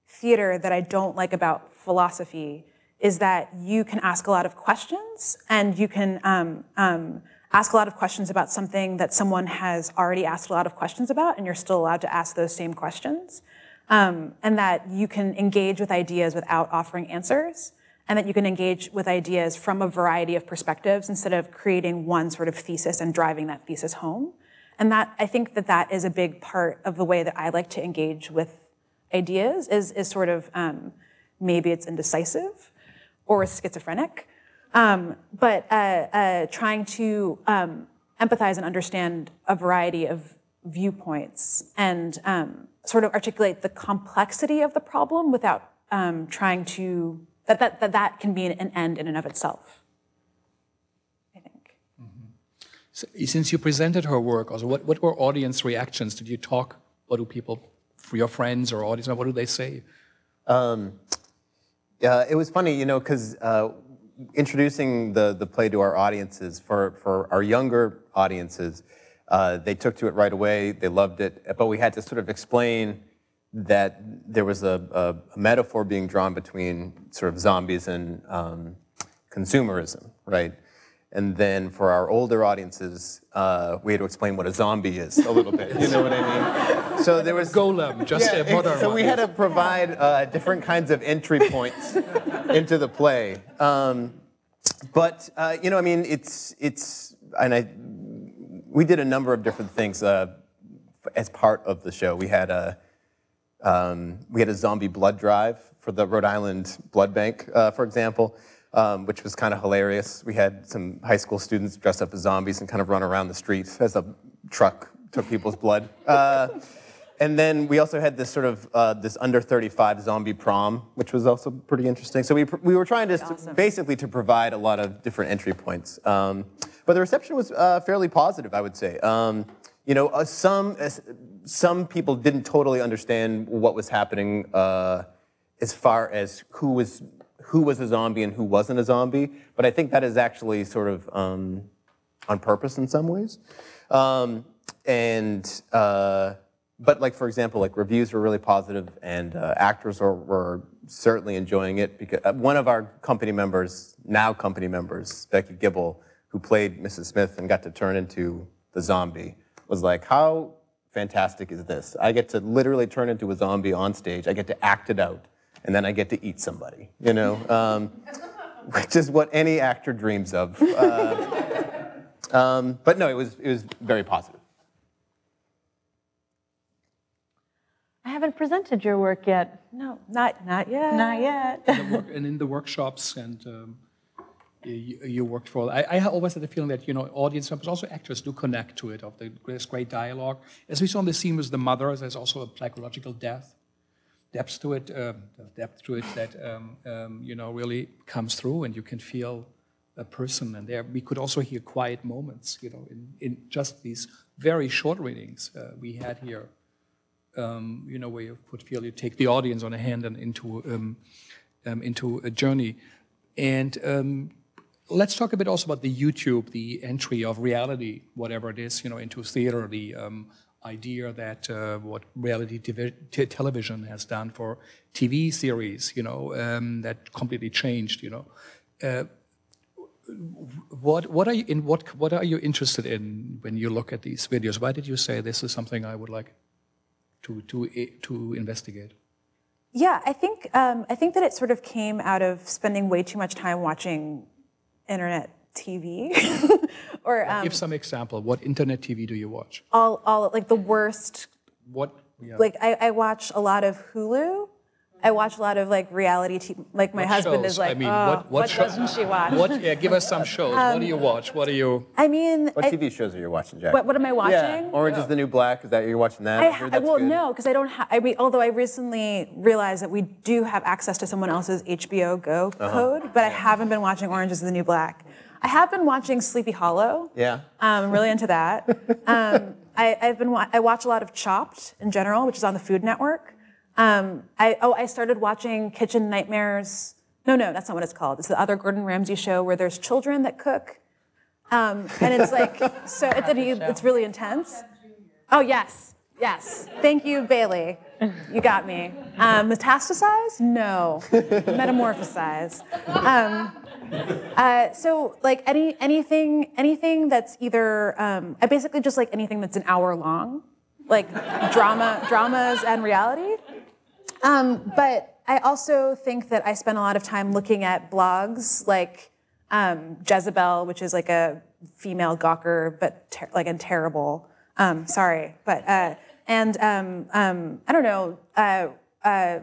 theater that I don't like about philosophy is that you can ask a lot of questions and you can um, um, ask a lot of questions about something that someone has already asked a lot of questions about, and you're still allowed to ask those same questions. Um, and that you can engage with ideas without offering answers, and that you can engage with ideas from a variety of perspectives instead of creating one sort of thesis and driving that thesis home. And that I think that that is a big part of the way that I like to engage with ideas is, is sort of um, maybe it's indecisive or schizophrenic, um, but uh, uh, trying to um, empathize and understand a variety of viewpoints and um, sort of articulate the complexity of the problem without um, trying to that, that that that can be an end in and of itself. I think. So, since you presented her work, also, what, what were audience reactions? Did you talk? What do people, your friends or audience, what do they say? Um, yeah, it was funny, you know, because uh, introducing the, the play to our audiences, for, for our younger audiences, uh, they took to it right away. They loved it. But we had to sort of explain that there was a, a, metaphor being drawn between sort of zombies and um, consumerism, right? And then for our older audiences, uh, we had to explain what a zombie is a little bit. You know what I mean? So there was Golem, just a modern So one. we had to provide uh, different kinds of entry points into the play. Um, but uh, you know, I mean, it's it's and I we did a number of different things uh, as part of the show. We had a um, we had a zombie blood drive for the Rhode Island Blood Bank, uh, for example, um, which was kind of hilarious. We had some high school students dress up as zombies and kind of run around the streets as a truck took people's blood. Uh, and then we also had this sort of uh, this under 35 zombie prom, which was also pretty interesting. So we, pr- we were trying to basically to provide a lot of different entry points. Um, but the reception was uh, fairly positive, I would say. Um, you know, uh, some uh, some people didn't totally understand what was happening uh, as far as who was who was a zombie and who wasn't a zombie. But I think that is actually sort of um, on purpose in some ways. Um, and uh, but like for example, like reviews were really positive, and uh, actors were, were certainly enjoying it because uh, one of our company members, now company members, Becky Gibel, who played Mrs. Smith and got to turn into the zombie, was like, "How fantastic is this? I get to literally turn into a zombie on stage. I get to act it out, and then I get to eat somebody. You know." Um, which is what any actor dreams of. Uh, um, but no, it was it was very positive. I haven't presented your work yet. No, not not yet. Not yet. and, work, and in the workshops and um, you, you worked for, I, I always had the feeling that you know audience members, also actors, do connect to it. Of the, there's great dialogue. As we saw in the scene with the mother, there's also a psychological depth, depth to it, um, depth to it that um, um, you know really comes through, and you can feel a person. And there, we could also hear quiet moments, you know, in, in just these very short readings uh, we had here um, you know, where you could feel you take the audience on a hand and into um, um, into a journey. And um, let's talk a bit also about the YouTube, the entry of reality, whatever it is, you know, into theater, the um, idea that uh, what reality television has done for TV series, you know, um, that completely changed, you know. Uh, what what are you in what what are you interested in when you look at these videos? Why did you say this is something I would like to, to, to investigate? Yeah, I think um, I think that it sort of came out of spending way too much time watching internet TV. or um, give some example. What internet TV do you watch? All, all like the worst. What? Yeah. Like I, I watch a lot of Hulu. I watch a lot of like reality TV. Like my what husband shows? is like, I mean, oh, what, what, what show- doesn't she watch? What? Yeah, give us some shows. what do you watch? What are you? I mean, What I- TV shows are you watching, Jack? What- what am I watching? Yeah, Orange is the New Black. Is that you're watching that? I, I that's well, good. no, because I don't have. I mean, although I recently realized that we do have access to someone else's HBO Go Uh-huh. code, but I haven't been watching Orange is the New Black. I have been watching Sleepy Hollow. Yeah. Um, I'm really into that. Um, I, I've been. wa- I watch a lot of Chopped in general, which is on the Food Network. Um, I, oh, I started watching Kitchen Nightmares. No, no, that's not what it's called. It's the other Gordon Ramsay show where there's children that cook, um, and it's like so. It's, it's really intense. Oh yes, yes. Thank you, Bailey. You got me. Um, metastasize? No. Metamorphosize. Um, uh, so like any anything anything that's either um, I basically just like anything that's an hour long, like drama dramas and reality. Um, but I also think that I spend a lot of time looking at blogs like um, Jezebel, which is like a female gawker, but ter- like and terrible. Um, sorry, but uh, and um, um, I don't know. Uh, uh,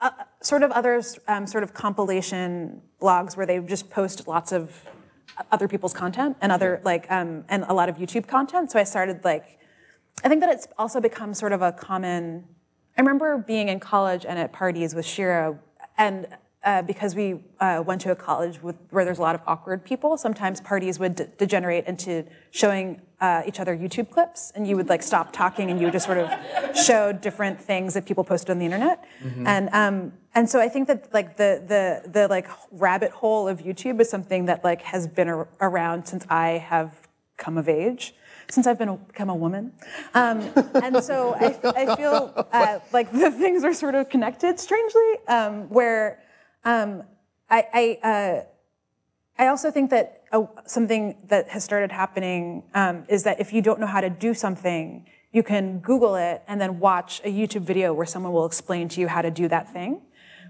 uh, sort of other um, sort of compilation blogs where they just post lots of other people's content and other like um, and a lot of YouTube content. So I started like I think that it's also become sort of a common. I remember being in college and at parties with Shira, and uh, because we uh, went to a college with, where there's a lot of awkward people, sometimes parties would de- degenerate into showing uh, each other YouTube clips, and you would like stop talking and you would just sort of show different things that people posted on the internet, Mhm. and um, and so I think that like the the the like rabbit hole of YouTube is something that like has been ar- around since I have come of age since I've been become a woman. Um, and so I, I feel uh, like the things are sort of connected strangely, um, where um, I, I, uh, I also think that uh, something that has started happening um, is that if you don't know how to do something, you can Google it and then watch a YouTube video where someone will explain to you how to do that thing,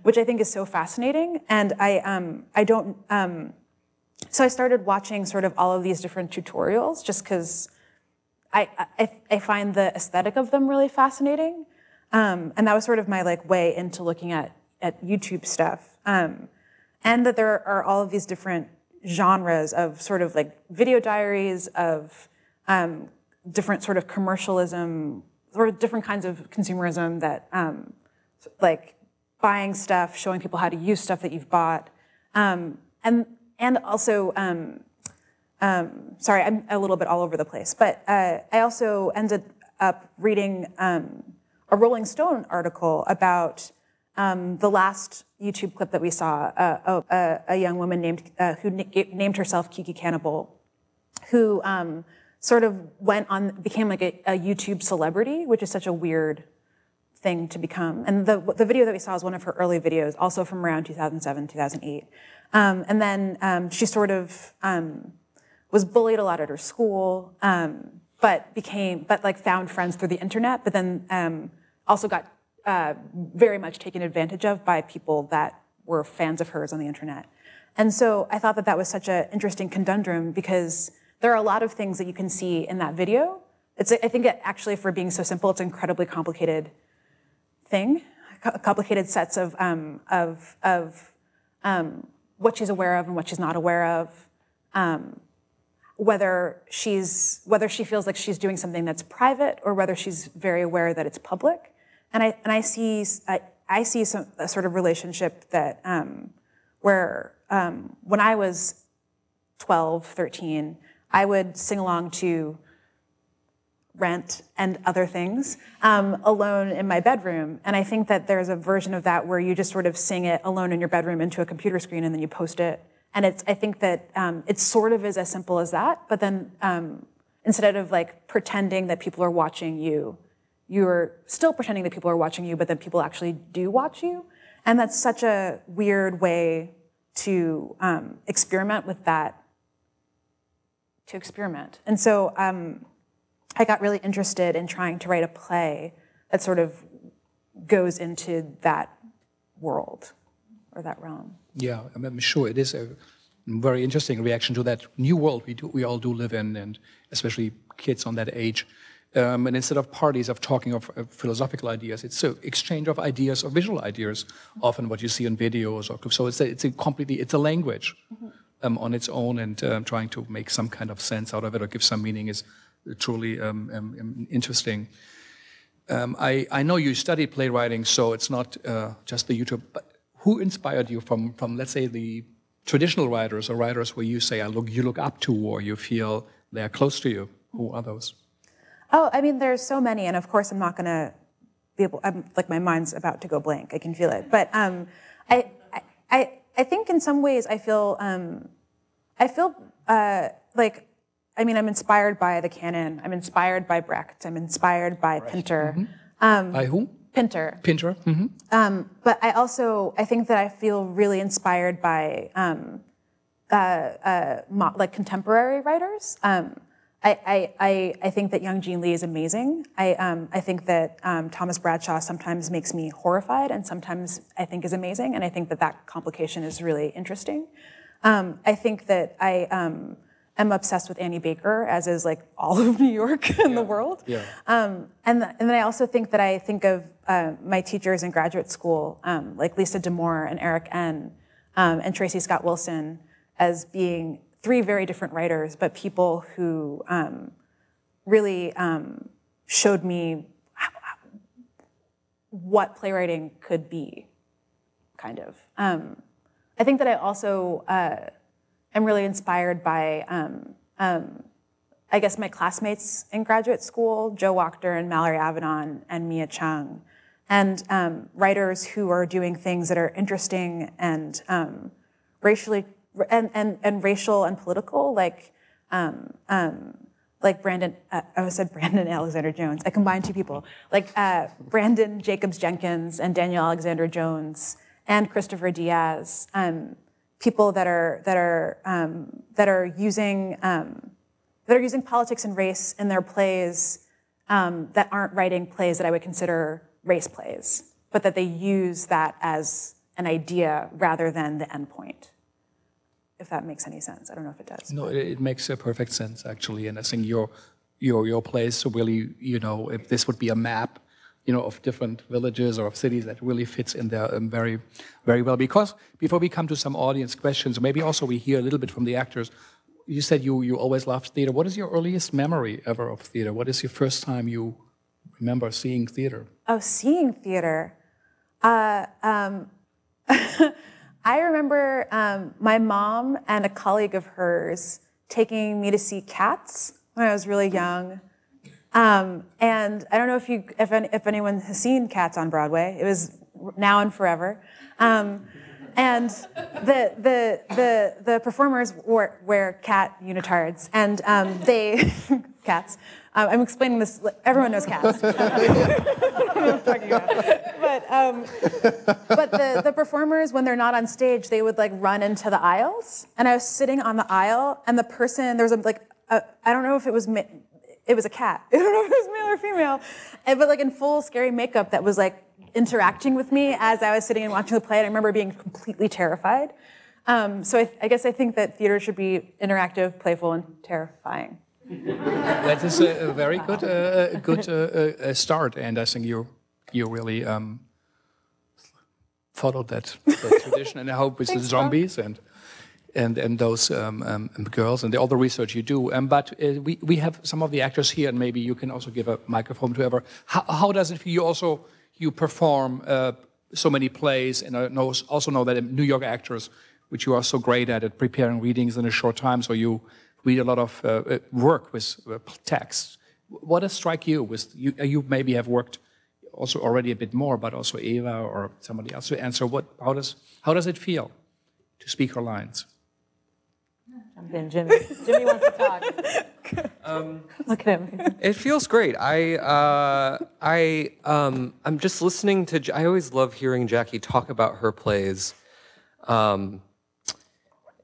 which I think is so fascinating. And I, um, I don't, um, so I started watching sort of all of these different tutorials just because I, I, I find the aesthetic of them really fascinating. Um, and that was sort of my like way into looking at, at YouTube stuff. Um, and that there are all of these different genres of sort of like video diaries, of um, different sort of commercialism, or different kinds of consumerism that um, like buying stuff, showing people how to use stuff that you've bought. Um, and, and also, um, um, sorry, I'm a little bit all over the place, but uh, I also ended up reading um, a Rolling Stone article about um, the last YouTube clip that we saw, uh, a, a, young woman named uh, who named herself Kiki Kannibal, who um, sort of went on, became like a, a, YouTube celebrity, which is such a weird thing to become. And the the video that we saw is one of her early videos, also from around 2007, 2008. Um, and then um, she sort of um, was bullied a lot at her school, um, but became, but like found friends through the internet, but then um, also got uh, very much taken advantage of by people that were fans of hers on the internet. And so I thought that that was such an interesting conundrum because there are a lot of things that you can see in that video. It's, I think it actually, for being so simple, it's incredibly complicated thing, complicated sets of, um, of, of um, what she's aware of and what she's not aware of, um, whether she's whether she feels like she's doing something that's private or whether she's very aware that it's public. And I and I see I, I see some a sort of relationship that um, where um, when I was 12, 13, I would sing along to Rent and other things um, alone in my bedroom. And I think that there's a version of that where you just sort of sing it alone in your bedroom into a computer screen and then you post it. And it's, I think that um, it sort of is as simple as that, but then um, instead of like pretending that people are watching you, you're still pretending that people are watching you, but then people actually do watch you. And that's such a weird way to um, experiment with that, to experiment. And so, um, I got really interested in trying to write a play that sort of goes into that world or that realm. Yeah, I'm sure it is a very interesting reaction to that new world we do, we all do live in, and especially kids on that age. Um, and instead of parties of talking of uh, philosophical ideas, it's an exchange of ideas or visual ideas, often what you see in videos. Or, so it's a, it's a completely it's a language mm -hmm. um, on its own, and um, trying to make some kind of sense out of it or give some meaning is truly um, um, um, interesting. Um, I, I know you studied playwriting, so it's not uh, just the YouTube. But who inspired you from, from, let's say, the traditional writers or writers where you say, I look, you look up to, or you feel they are close to you? Who are those? Oh, I mean, there's so many, and of course, I'm not going to be able. I'm like my mind's about to go blank. I can feel it. But um, I, I, I think in some ways, I feel, um, I feel uh, like I mean, I'm inspired by the canon. I'm inspired by Brecht. I'm inspired by right. Pinter. Mm-hmm. Um, by who? Pinter. Pinter. Mm-hmm. Um, but I also I think that I feel really inspired by um, uh, uh, mo- like contemporary writers. Um, I, I, I, think that Young Jean Lee is amazing. I, um, I think that um, Thomas Bradshaw sometimes makes me horrified and sometimes I think is amazing. And I think that that complication is really interesting. Um, I think that I, um, am obsessed with Annie Baker, as is like all of New York and yeah. the world. Yeah. Um, and, and then I also think that I think of uh, my teachers in graduate school, um, like Lisa D'Amour and Erik Ehn. Um, and Tracey Scott Wilson, as being three very different writers, but people who um, really um, showed me what playwriting could be, kind of. Um, I think that I also uh, am really inspired by, um, um, I guess, my classmates in graduate school, Joe Waechter and Mallory Avedon and Mia Chung, and um, writers who are doing things that are interesting and um, racially and, and, and racial and political, like um, um, like Brandon, uh, I said Brandon Alexander Jones. I combined two people, like uh, Branden Jacobs Jenkins and Daniel Alexander Jones and Kristoffer Diaz. Um, people that are that are um, that are using um, that are using politics and race in their plays um, that aren't writing plays that I would consider race plays, but that they use that as an idea rather than the endpoint. If that makes any sense, I don't know if it does. No, it, it makes a perfect sense actually, and I think your your your plays really, you know, if this would be a map you know, of different villages or of cities that really fits in there um, very, very well. Because before we come to some audience questions, maybe also we hear a little bit from the actors. You said you you always loved theater. What is your earliest memory ever of theater? What is your first time you remember seeing theater? Oh, seeing theater. Uh, um, I remember um, my mom and a colleague of hers taking me to see Cats when I was really young. Um, and I don't know if you, if, any, if anyone has seen Cats on Broadway. It was now and forever. Um, and the, the, the, the performers wear, wear cat unitards, and um, they, cats. Um, I'm explaining this, everyone knows cats. but um, but the, the performers, when they're not on stage, they would like run into the aisles. And I was sitting on the aisle, and the person, there was a, like, I don't know if it was, it was a cat. I don't know if it was male or female, and, but like in full scary makeup that was like interacting with me as I was sitting and watching the play. And I remember being completely terrified. Um, so I, I guess I think that theater should be interactive, playful, and terrifying. that is a, a very good, uh, good uh, uh, start, and I think you you really um, followed that, that tradition. And I hope with the zombies and and and those um, um, girls and the, all the research you do. Um, but uh, we we have some of the actors here, and maybe you can also give a microphone to whoever. How, how does it feel? You also you perform uh, so many plays, and I know, also know that New York actors, which you are so great at, at preparing readings in a short time. So you read a lot of uh, uh work with uh, text. What does strike you? With you, uh, you maybe have worked also already a bit more, but also Eva or somebody else to answer. What? How does how does it feel to speak her lines? Jump in, Jimmy. Jimmy wants to talk. Um, Look at him. It feels great. I uh, I um, I'm just listening to. I always love hearing Jackie talk about her plays, um,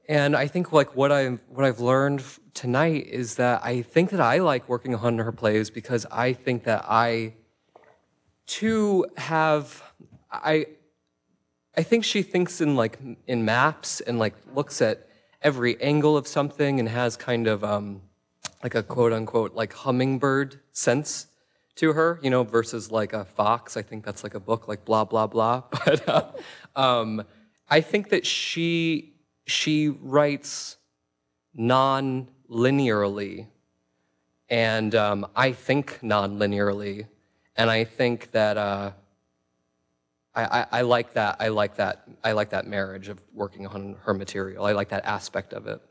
and I think like what I what I've learned tonight is that I think that I like working on her plays because I think that I too have I I think she thinks in like in maps and like looks at every angle of something and has kind of um, like a quote unquote like hummingbird sense to her, you know, versus like a fox. I think that's like a book like blah blah blah. But uh, um, I think that she she writes non-linearly, and um, I think non-linearly, and I think that. Uh, I, I, I like that. I like that. I like that marriage of working on her material. I like that aspect of it.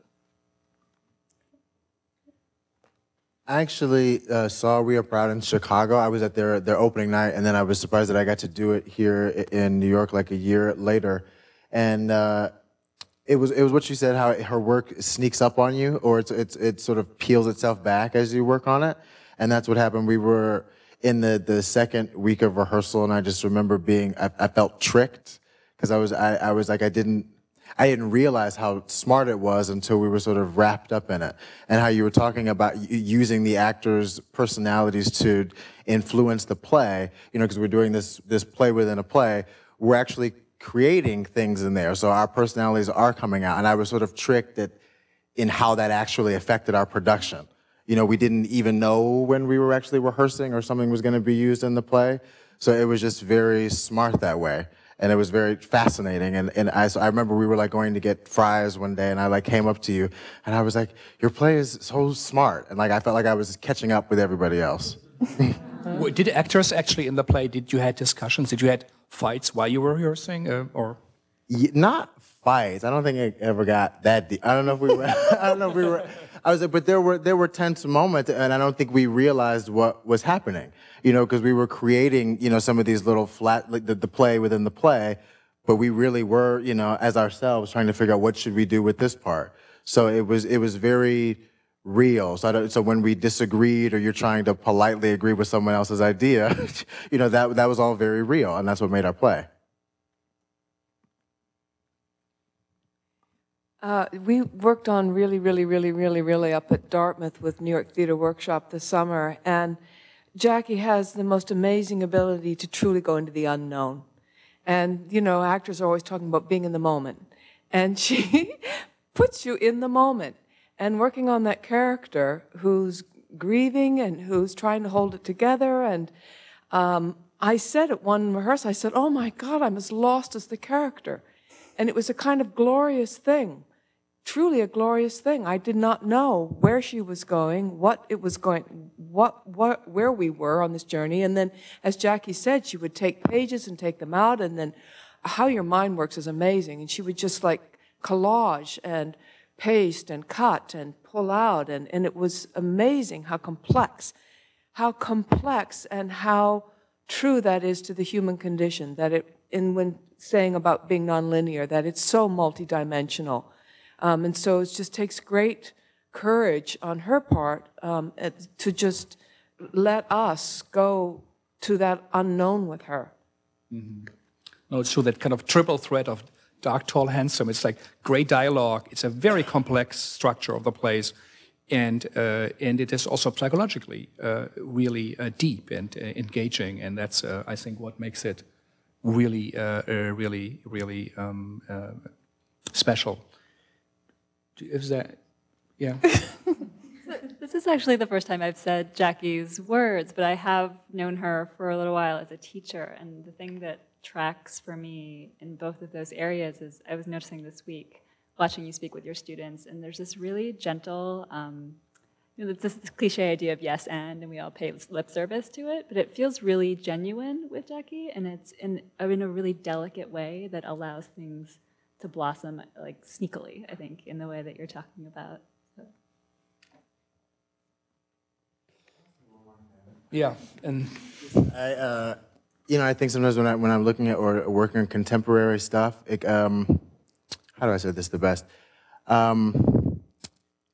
I actually uh, saw We Are Proud in Chicago. I was at their their opening night, and then I was surprised that I got to do it here in New York like a year later. And uh, it was it was what she said how her work sneaks up on you, or it's it's it sort of peels itself back as you work on it. And that's what happened. We were in the the second week of rehearsal, and I just remember being I, I felt tricked because I was I, I was like I didn't I didn't realize how smart it was until we were sort of wrapped up in it. And how you were talking about using the actors' personalities to influence the play, you know, because we're doing this, this play within a play. We're actually creating things in there. So our personalities are coming out. And I was sort of tricked at, in how that actually affected our production. You know, we didn't even know when we were actually rehearsing or something was going to be used in the play. So it was just very smart that way and it was very fascinating. And, and I, so I remember we were like going to get fries one day, and I like came up to you, and I was like, "Your play is so smart," and like I felt like I was catching up with everybody else. did actors actually in the play? Did you had discussions? Did you had fights while you were rehearsing, uh, or yeah, not fights? I don't think it ever got that deep. I don't know if we were. I don't know if we were. I was like, but there were there were tense moments, and I don't think we realized what was happening you know, because we were creating, you know, some of these little flat, like the, the play within the play, but we really were, you know, as ourselves trying to figure out what should we do with this part. So it was, it was very real. So, so when we disagreed or you're trying to politely agree with someone else's idea, you know, that, that was all very real. And that's what made our play. Uh, we worked on really, really, really, really, really up at Dartmouth with New York Theater Workshop this summer, and Jackie has the most amazing ability to truly go into the unknown. And, you know, actors are always talking about being in the moment. And she puts you in the moment. And working on that character who's grieving and who's trying to hold it together. And um, I said at one rehearsal, I said, Oh my God, I'm as lost as the character. And it was a kind of glorious thing truly a glorious thing. I did not know where she was going, what it was going, what, what, where we were on this journey. And then, as Jackie said, she would take pages and take them out, and then how your mind works is amazing. And she would just like collage and paste and cut and pull out, and, and it was amazing how complex, how complex and how true that is to the human condition, that it in when saying about being nonlinear that it's so multidimensional, um, and so it just takes great courage on her part um, to just let us go to that unknown with her. No, so that kind of triple threat of dark, tall, handsome. It's like great dialogue. It's a very complex structure of the plays, and uh, and it is also psychologically uh, really uh, deep and uh, engaging. And that's uh, I think what makes it really, uh, really, really um, special. Is that? Yeah. This is actually the first time I've said Jackie's words, but I have known her for a little while as a teacher. And the thing that tracks for me in both of those areas is I was noticing this week, watching you speak with your students, and there's this really gentle, um, you know, it's this cliche idea of yes and, and we all pay lip service to it, but it feels really genuine with Jackie, and it's in, in a really delicate way that allows things to blossom like sneakily, I think, in the way that you're talking about. So. Yeah, and I, uh, you know, I think sometimes when I when I'm looking at or working on contemporary stuff, it, um, how do I say this the best? Um,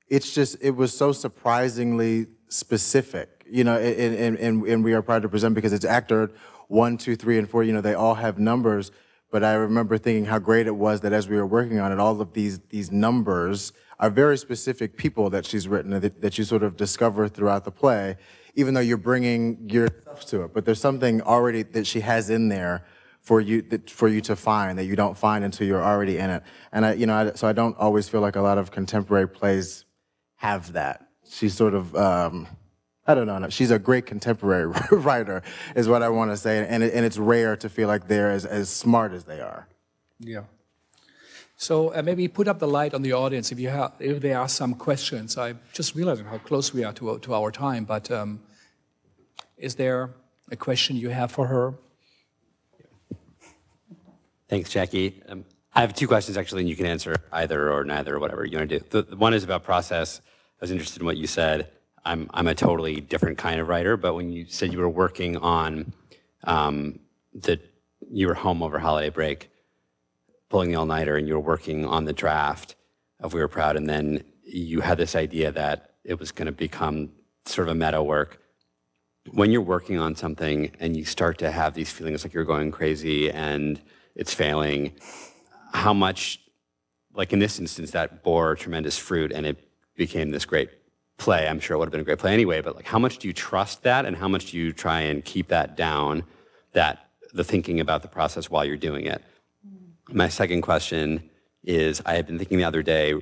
it's just it was so surprisingly specific, you know, and and and, and we are proud to present because it's actor one, two, three, and four. You know, they all have numbers. But I remember thinking how great it was that as we were working on it, all of these these numbers are very specific people that she's written that, that you sort of discover throughout the play, even though you're bringing your stuff to it. But there's something already that she has in there for you that, for you to find that you don't find until you're already in it. And I, you know, I, so I don't always feel like a lot of contemporary plays have that. She's sort of. Um, I don't know. She's a great contemporary writer, is what I want to say, and it, and it's rare to feel like they're as, as smart as they are. Yeah. So uh, maybe put up the light on the audience if you have, if there are some questions. I'm just realizing how close we are to, to our time, but um, is there a question you have for her? Thanks, Jackie. Um, I have two questions actually, and you can answer either or neither or whatever you want to do. The, the one is about process. I was interested in what you said. I'm, I'm a totally different kind of writer, but when you said you were working on um, you were home over holiday break, pulling the all nighter, and you were working on the draft of We Were Proud, and then you had this idea that it was going to become sort of a meta work. When you're working on something and you start to have these feelings like you're going crazy and it's failing, how much, like in this instance, that bore tremendous fruit and it became this great play. I'm sure it would have been a great play anyway, but like how much do you trust that and how much do you try and keep that down, that the thinking about the process while you're doing it? My second question is I had been thinking the other day,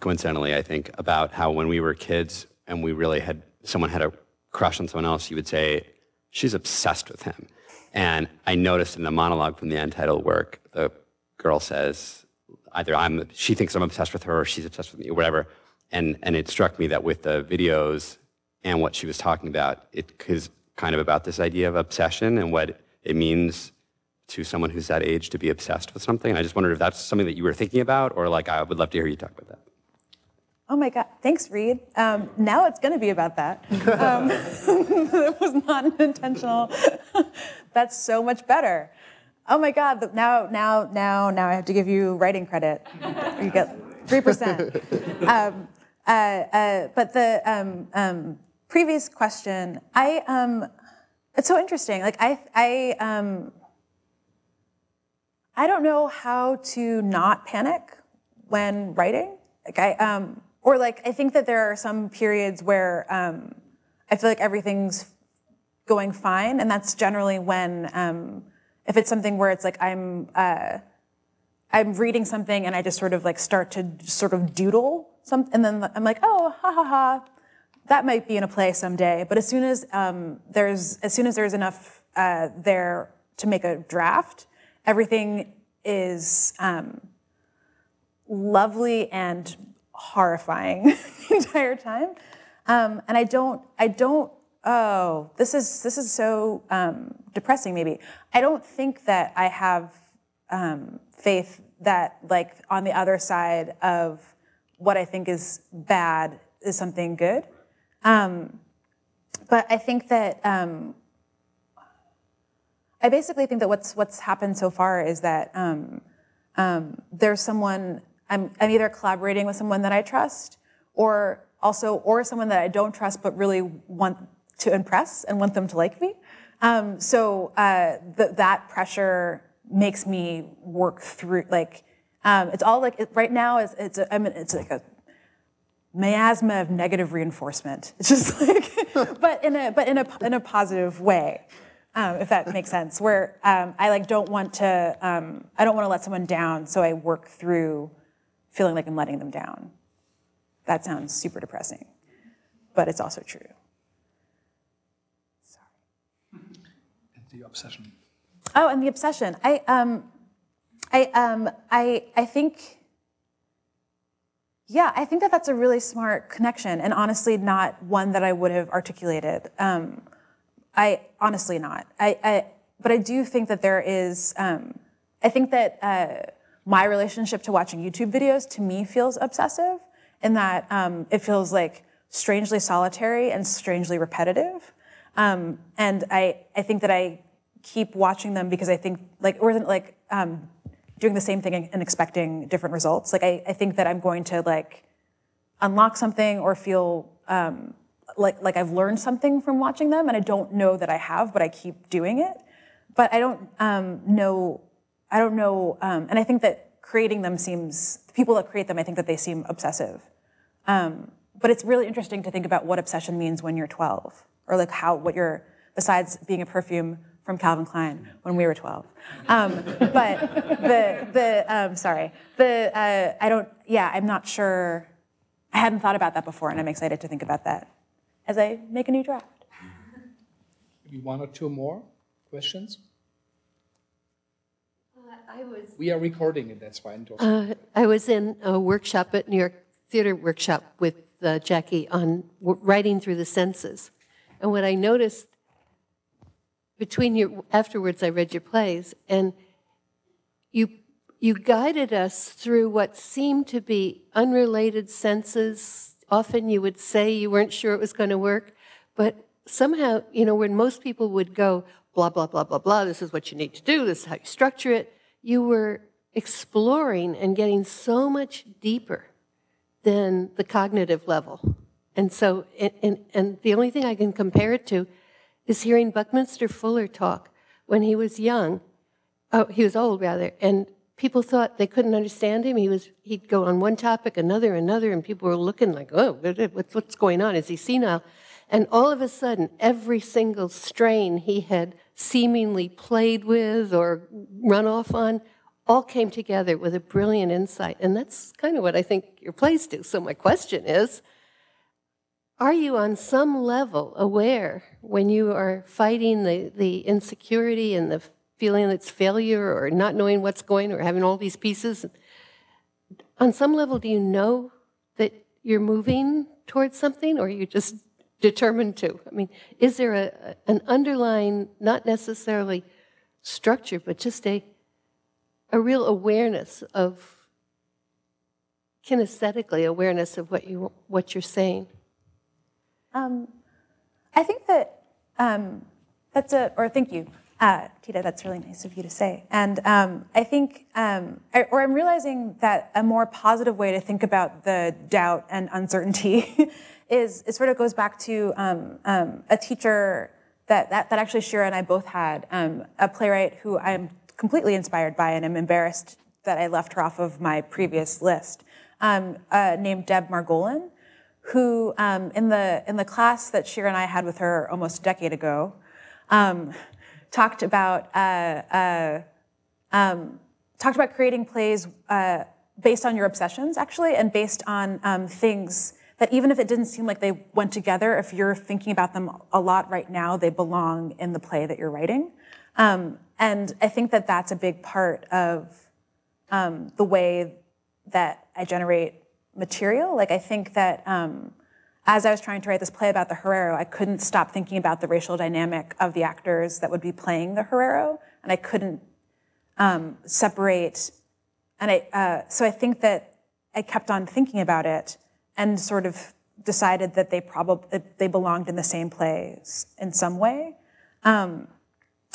coincidentally, I think, about how when we were kids and we really had someone had a crush on someone else, you would say, She's obsessed with him. And I noticed in the monologue from the untitled work, the girl says, either I'm she thinks I'm obsessed with her or she's obsessed with me or whatever. And and it struck me that with the videos and what she was talking about, it is kind of about this idea of obsession and what it means to someone who's that age to be obsessed with something. And I just wondered if that's something that you were thinking about, or like I would love to hear you talk about that. Oh my God, thanks, Reed. Um, now it's going to be about that. Um, it was not intentional. That's so much better. Oh my God, now, now, now, now I have to give you writing credit. You get 3%. Um, uh, uh, but the um, um, previous question, I, um, it's so interesting. Like, I, I, I don't know how to not panic when writing. Like I, um, or like I think that there are some periods where um, I feel like everything's going fine, and that's generally when um, if it's something where it's like I'm uh, I'm reading something and I just sort of like start to sort of doodle some, and then I'm like, oh, ha ha ha, that might be in a play someday. But as soon as um, there's as soon as there's enough uh, there to make a draft, everything is um, lovely and horrifying the entire time. Um, and I don't, I don't. Oh, this is this is so um, depressing. Maybe I don't think that I have um, faith that like on the other side of what I think is bad is something good. Um, but I think that um, I basically think that what's what's happened so far is that um, um, there's someone I'm, I'm either collaborating with someone that I trust, or also or someone that I don't trust but really want to impress and want them to like me. Um, so uh, th- that pressure makes me work through like um, it's all like it, right now it's it's a, I mean it's like a miasma of negative reinforcement. It's just like, but in a but in a in a positive way, um, if that makes sense. Where um, I like don't want to um, I don't want to let someone down, so I work through feeling like I'm letting them down. That sounds super depressing, but it's also true. Sorry. And the obsession. Oh, and the obsession. I um, I um, I I think. Yeah, I think that that's a really smart connection, and honestly, not one that I would have articulated. Um, I honestly not. I, I, but I do think that there is. Um, I think that uh, my relationship to watching YouTube videos to me feels obsessive, in that um, it feels like strangely solitary and strangely repetitive. Um, and I, I think that I keep watching them because I think like or like um, doing the same thing and expecting different results. Like I, I think that I'm going to like unlock something or feel um, like like I've learned something from watching them, and I don't know that I have, but I keep doing it. But I don't um, know. I don't know, um, and I think that creating them seems the people that create them. I think that they seem obsessive. Um, but it's really interesting to think about what obsession means when you're 12, or like how what you're besides being a perfume from Calvin Klein when we were 12. Um, but the the um, sorry the uh, I don't yeah I'm not sure. I hadn't thought about that before, and I'm excited to think about that as I make a new draft. Maybe one or two more questions. I was. We are recording it. That's why I'm talking. Uh, I was in a workshop at New York Theater Workshop with uh, Jackie on w- writing through the senses, and what I noticed between your afterwards, I read your plays, and you you guided us through what seemed to be unrelated senses. Often you would say you weren't sure it was going to work, but somehow, you know, when most people would go blah blah blah blah blah, this is what you need to do, this is how you structure it. You were exploring and getting so much deeper than the cognitive level. And so, and, and, and the only thing I can compare it to is hearing Buckminster Fuller talk when he was young. Oh, he was old rather, and people thought they couldn't understand him. He was he'd go on one topic, another, another, and people were looking like, "Oh, what's what's going on? Is he senile?" And all of a sudden, every single strain he had seemingly played with or run off on all came together with a brilliant insight. And that's kind of what I think your plays do. So my question is, are you on some level aware when you are fighting the, the insecurity and the feeling it's failure or not knowing what's going or having all these pieces? On some level, do you know that you're moving towards something or you just determined to? I mean, is there a, an underlying, not necessarily structure, but just a, a real awareness of kinesthetically awareness of what you what you're saying? Um, I think that um, that's a, or thank you, uh, Tita, that's really nice of you to say. And um, I think, um, I, or I'm realizing that a more positive way to think about the doubt and uncertainty is, it sort of goes back to um, um, a teacher that, that, that actually Shira and I both had, a playwright who I'm completely inspired by and I'm embarrassed that I left her off of my previous list, uh, named Deb Margolin who um, in the in the class that Shira and I had with her almost a decade ago, um, talked about uh, uh, um, talked about creating plays uh, based on your obsessions, actually, and based on um, things that even if it didn't seem like they went together, if you're thinking about them a lot right now, they belong in the play that you're writing. Um, and I think that that's a big part of um, the way that I generate material. Like I think that um, as I was trying to write this play about the Herero, I couldn't stop thinking about the racial dynamic of the actors that would be playing the Herero, and I couldn't um, separate. And I, uh, so I think that I kept on thinking about it and sort of decided that they probably they belonged in the same plays in some way. Um,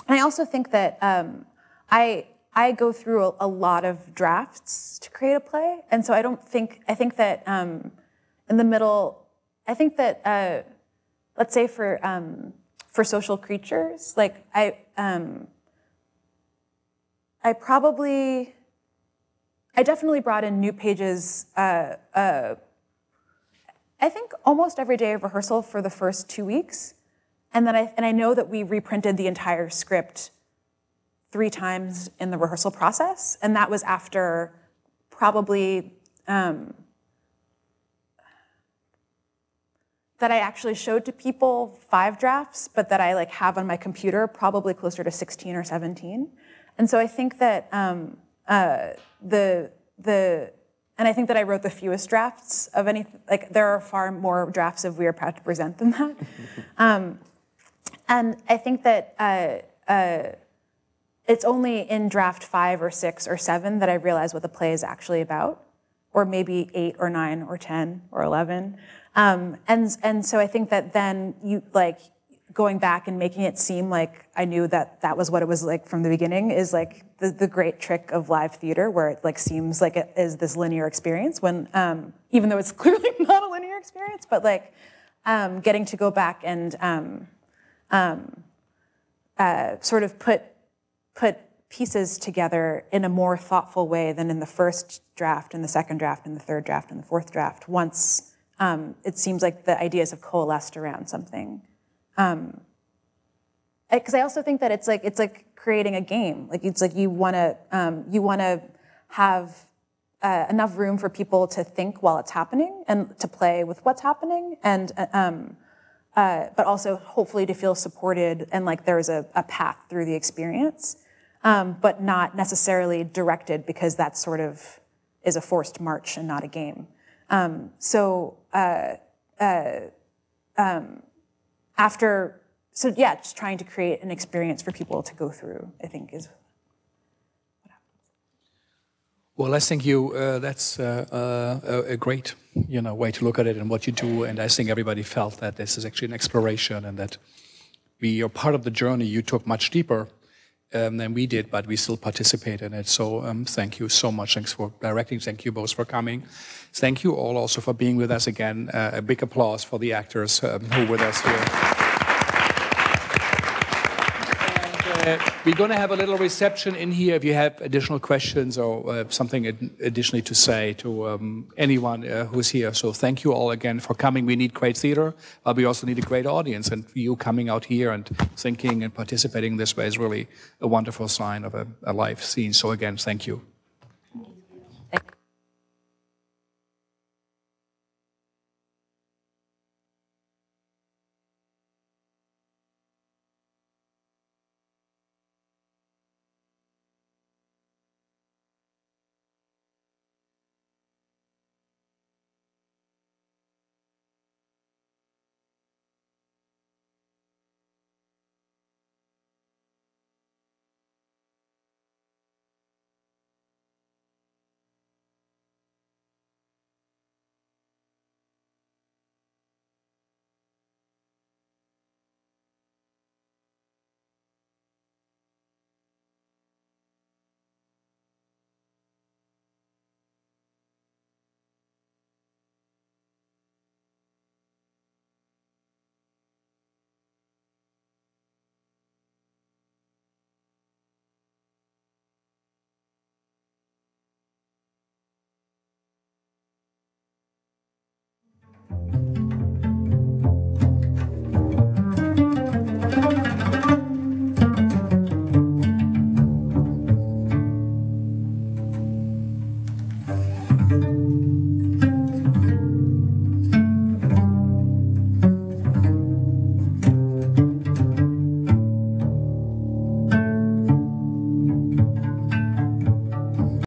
and I also think that um, I I go through a, a, lot of drafts to create a play, and so I don't think I think that um, in the middle, I think that uh, let's say for um, for social creatures, like I um, I probably I definitely brought in new pages. Uh, uh, I think almost every day of rehearsal for the first two weeks, and then I and I know that we reprinted the entire script three times in the rehearsal process, and that was after probably um, that I actually showed to people five drafts, but that I like have on my computer probably closer to 16 or 17. And so I think that um, uh, the the and I think that I wrote the fewest drafts of any like there are far more drafts of We Are Proud to Present than that. um, and I think that uh, uh, it's only in draft five or six or seven that I realize what the play is actually about, or maybe eight or nine or ten or eleven. Um, and and so I think that then you like going back and making it seem like I knew that that was what it was like from the beginning is like the, the great trick of live theater where it like seems like it is this linear experience when um, even though it's clearly not a linear experience, but like um, getting to go back and um, um, uh, sort of put put pieces together in a more thoughtful way than in the first draft and the second draft and the third draft and the fourth draft once um, it seems like the ideas have coalesced around something um, because I also think that it's like it's like creating a game. Like it's like you want to um, you want to have uh, enough room for people to think while it's happening and to play with what's happening, and uh, um, uh, but also hopefully to feel supported and like there's a, a path through the experience, um, but not necessarily directed because that sort of is a forced march and not a game. Um, so. Uh, uh, um, after, so yeah, just trying to create an experience for people to go through, I think is well, I think you uh, that's uh, uh, a great you know way to look at it and what you do, and I think everybody felt that this is actually an exploration and that we are part of the journey. You took much deeper um, than we did, but we still participate in it. So um, thank you so much. Thanks for directing. Thank you both for coming. Thank you all also for being with us again. Uh, a big applause for the actors um, who were with us here. Uh, we're going to have a little reception in here if you have additional questions or uh, something ad additionally to say to um, anyone uh, who's here. So thank you all again for coming. We need great theater, but we also need a great audience. And you coming out here and thinking and participating this way is really a wonderful sign of a, a live scene. So again, thank you.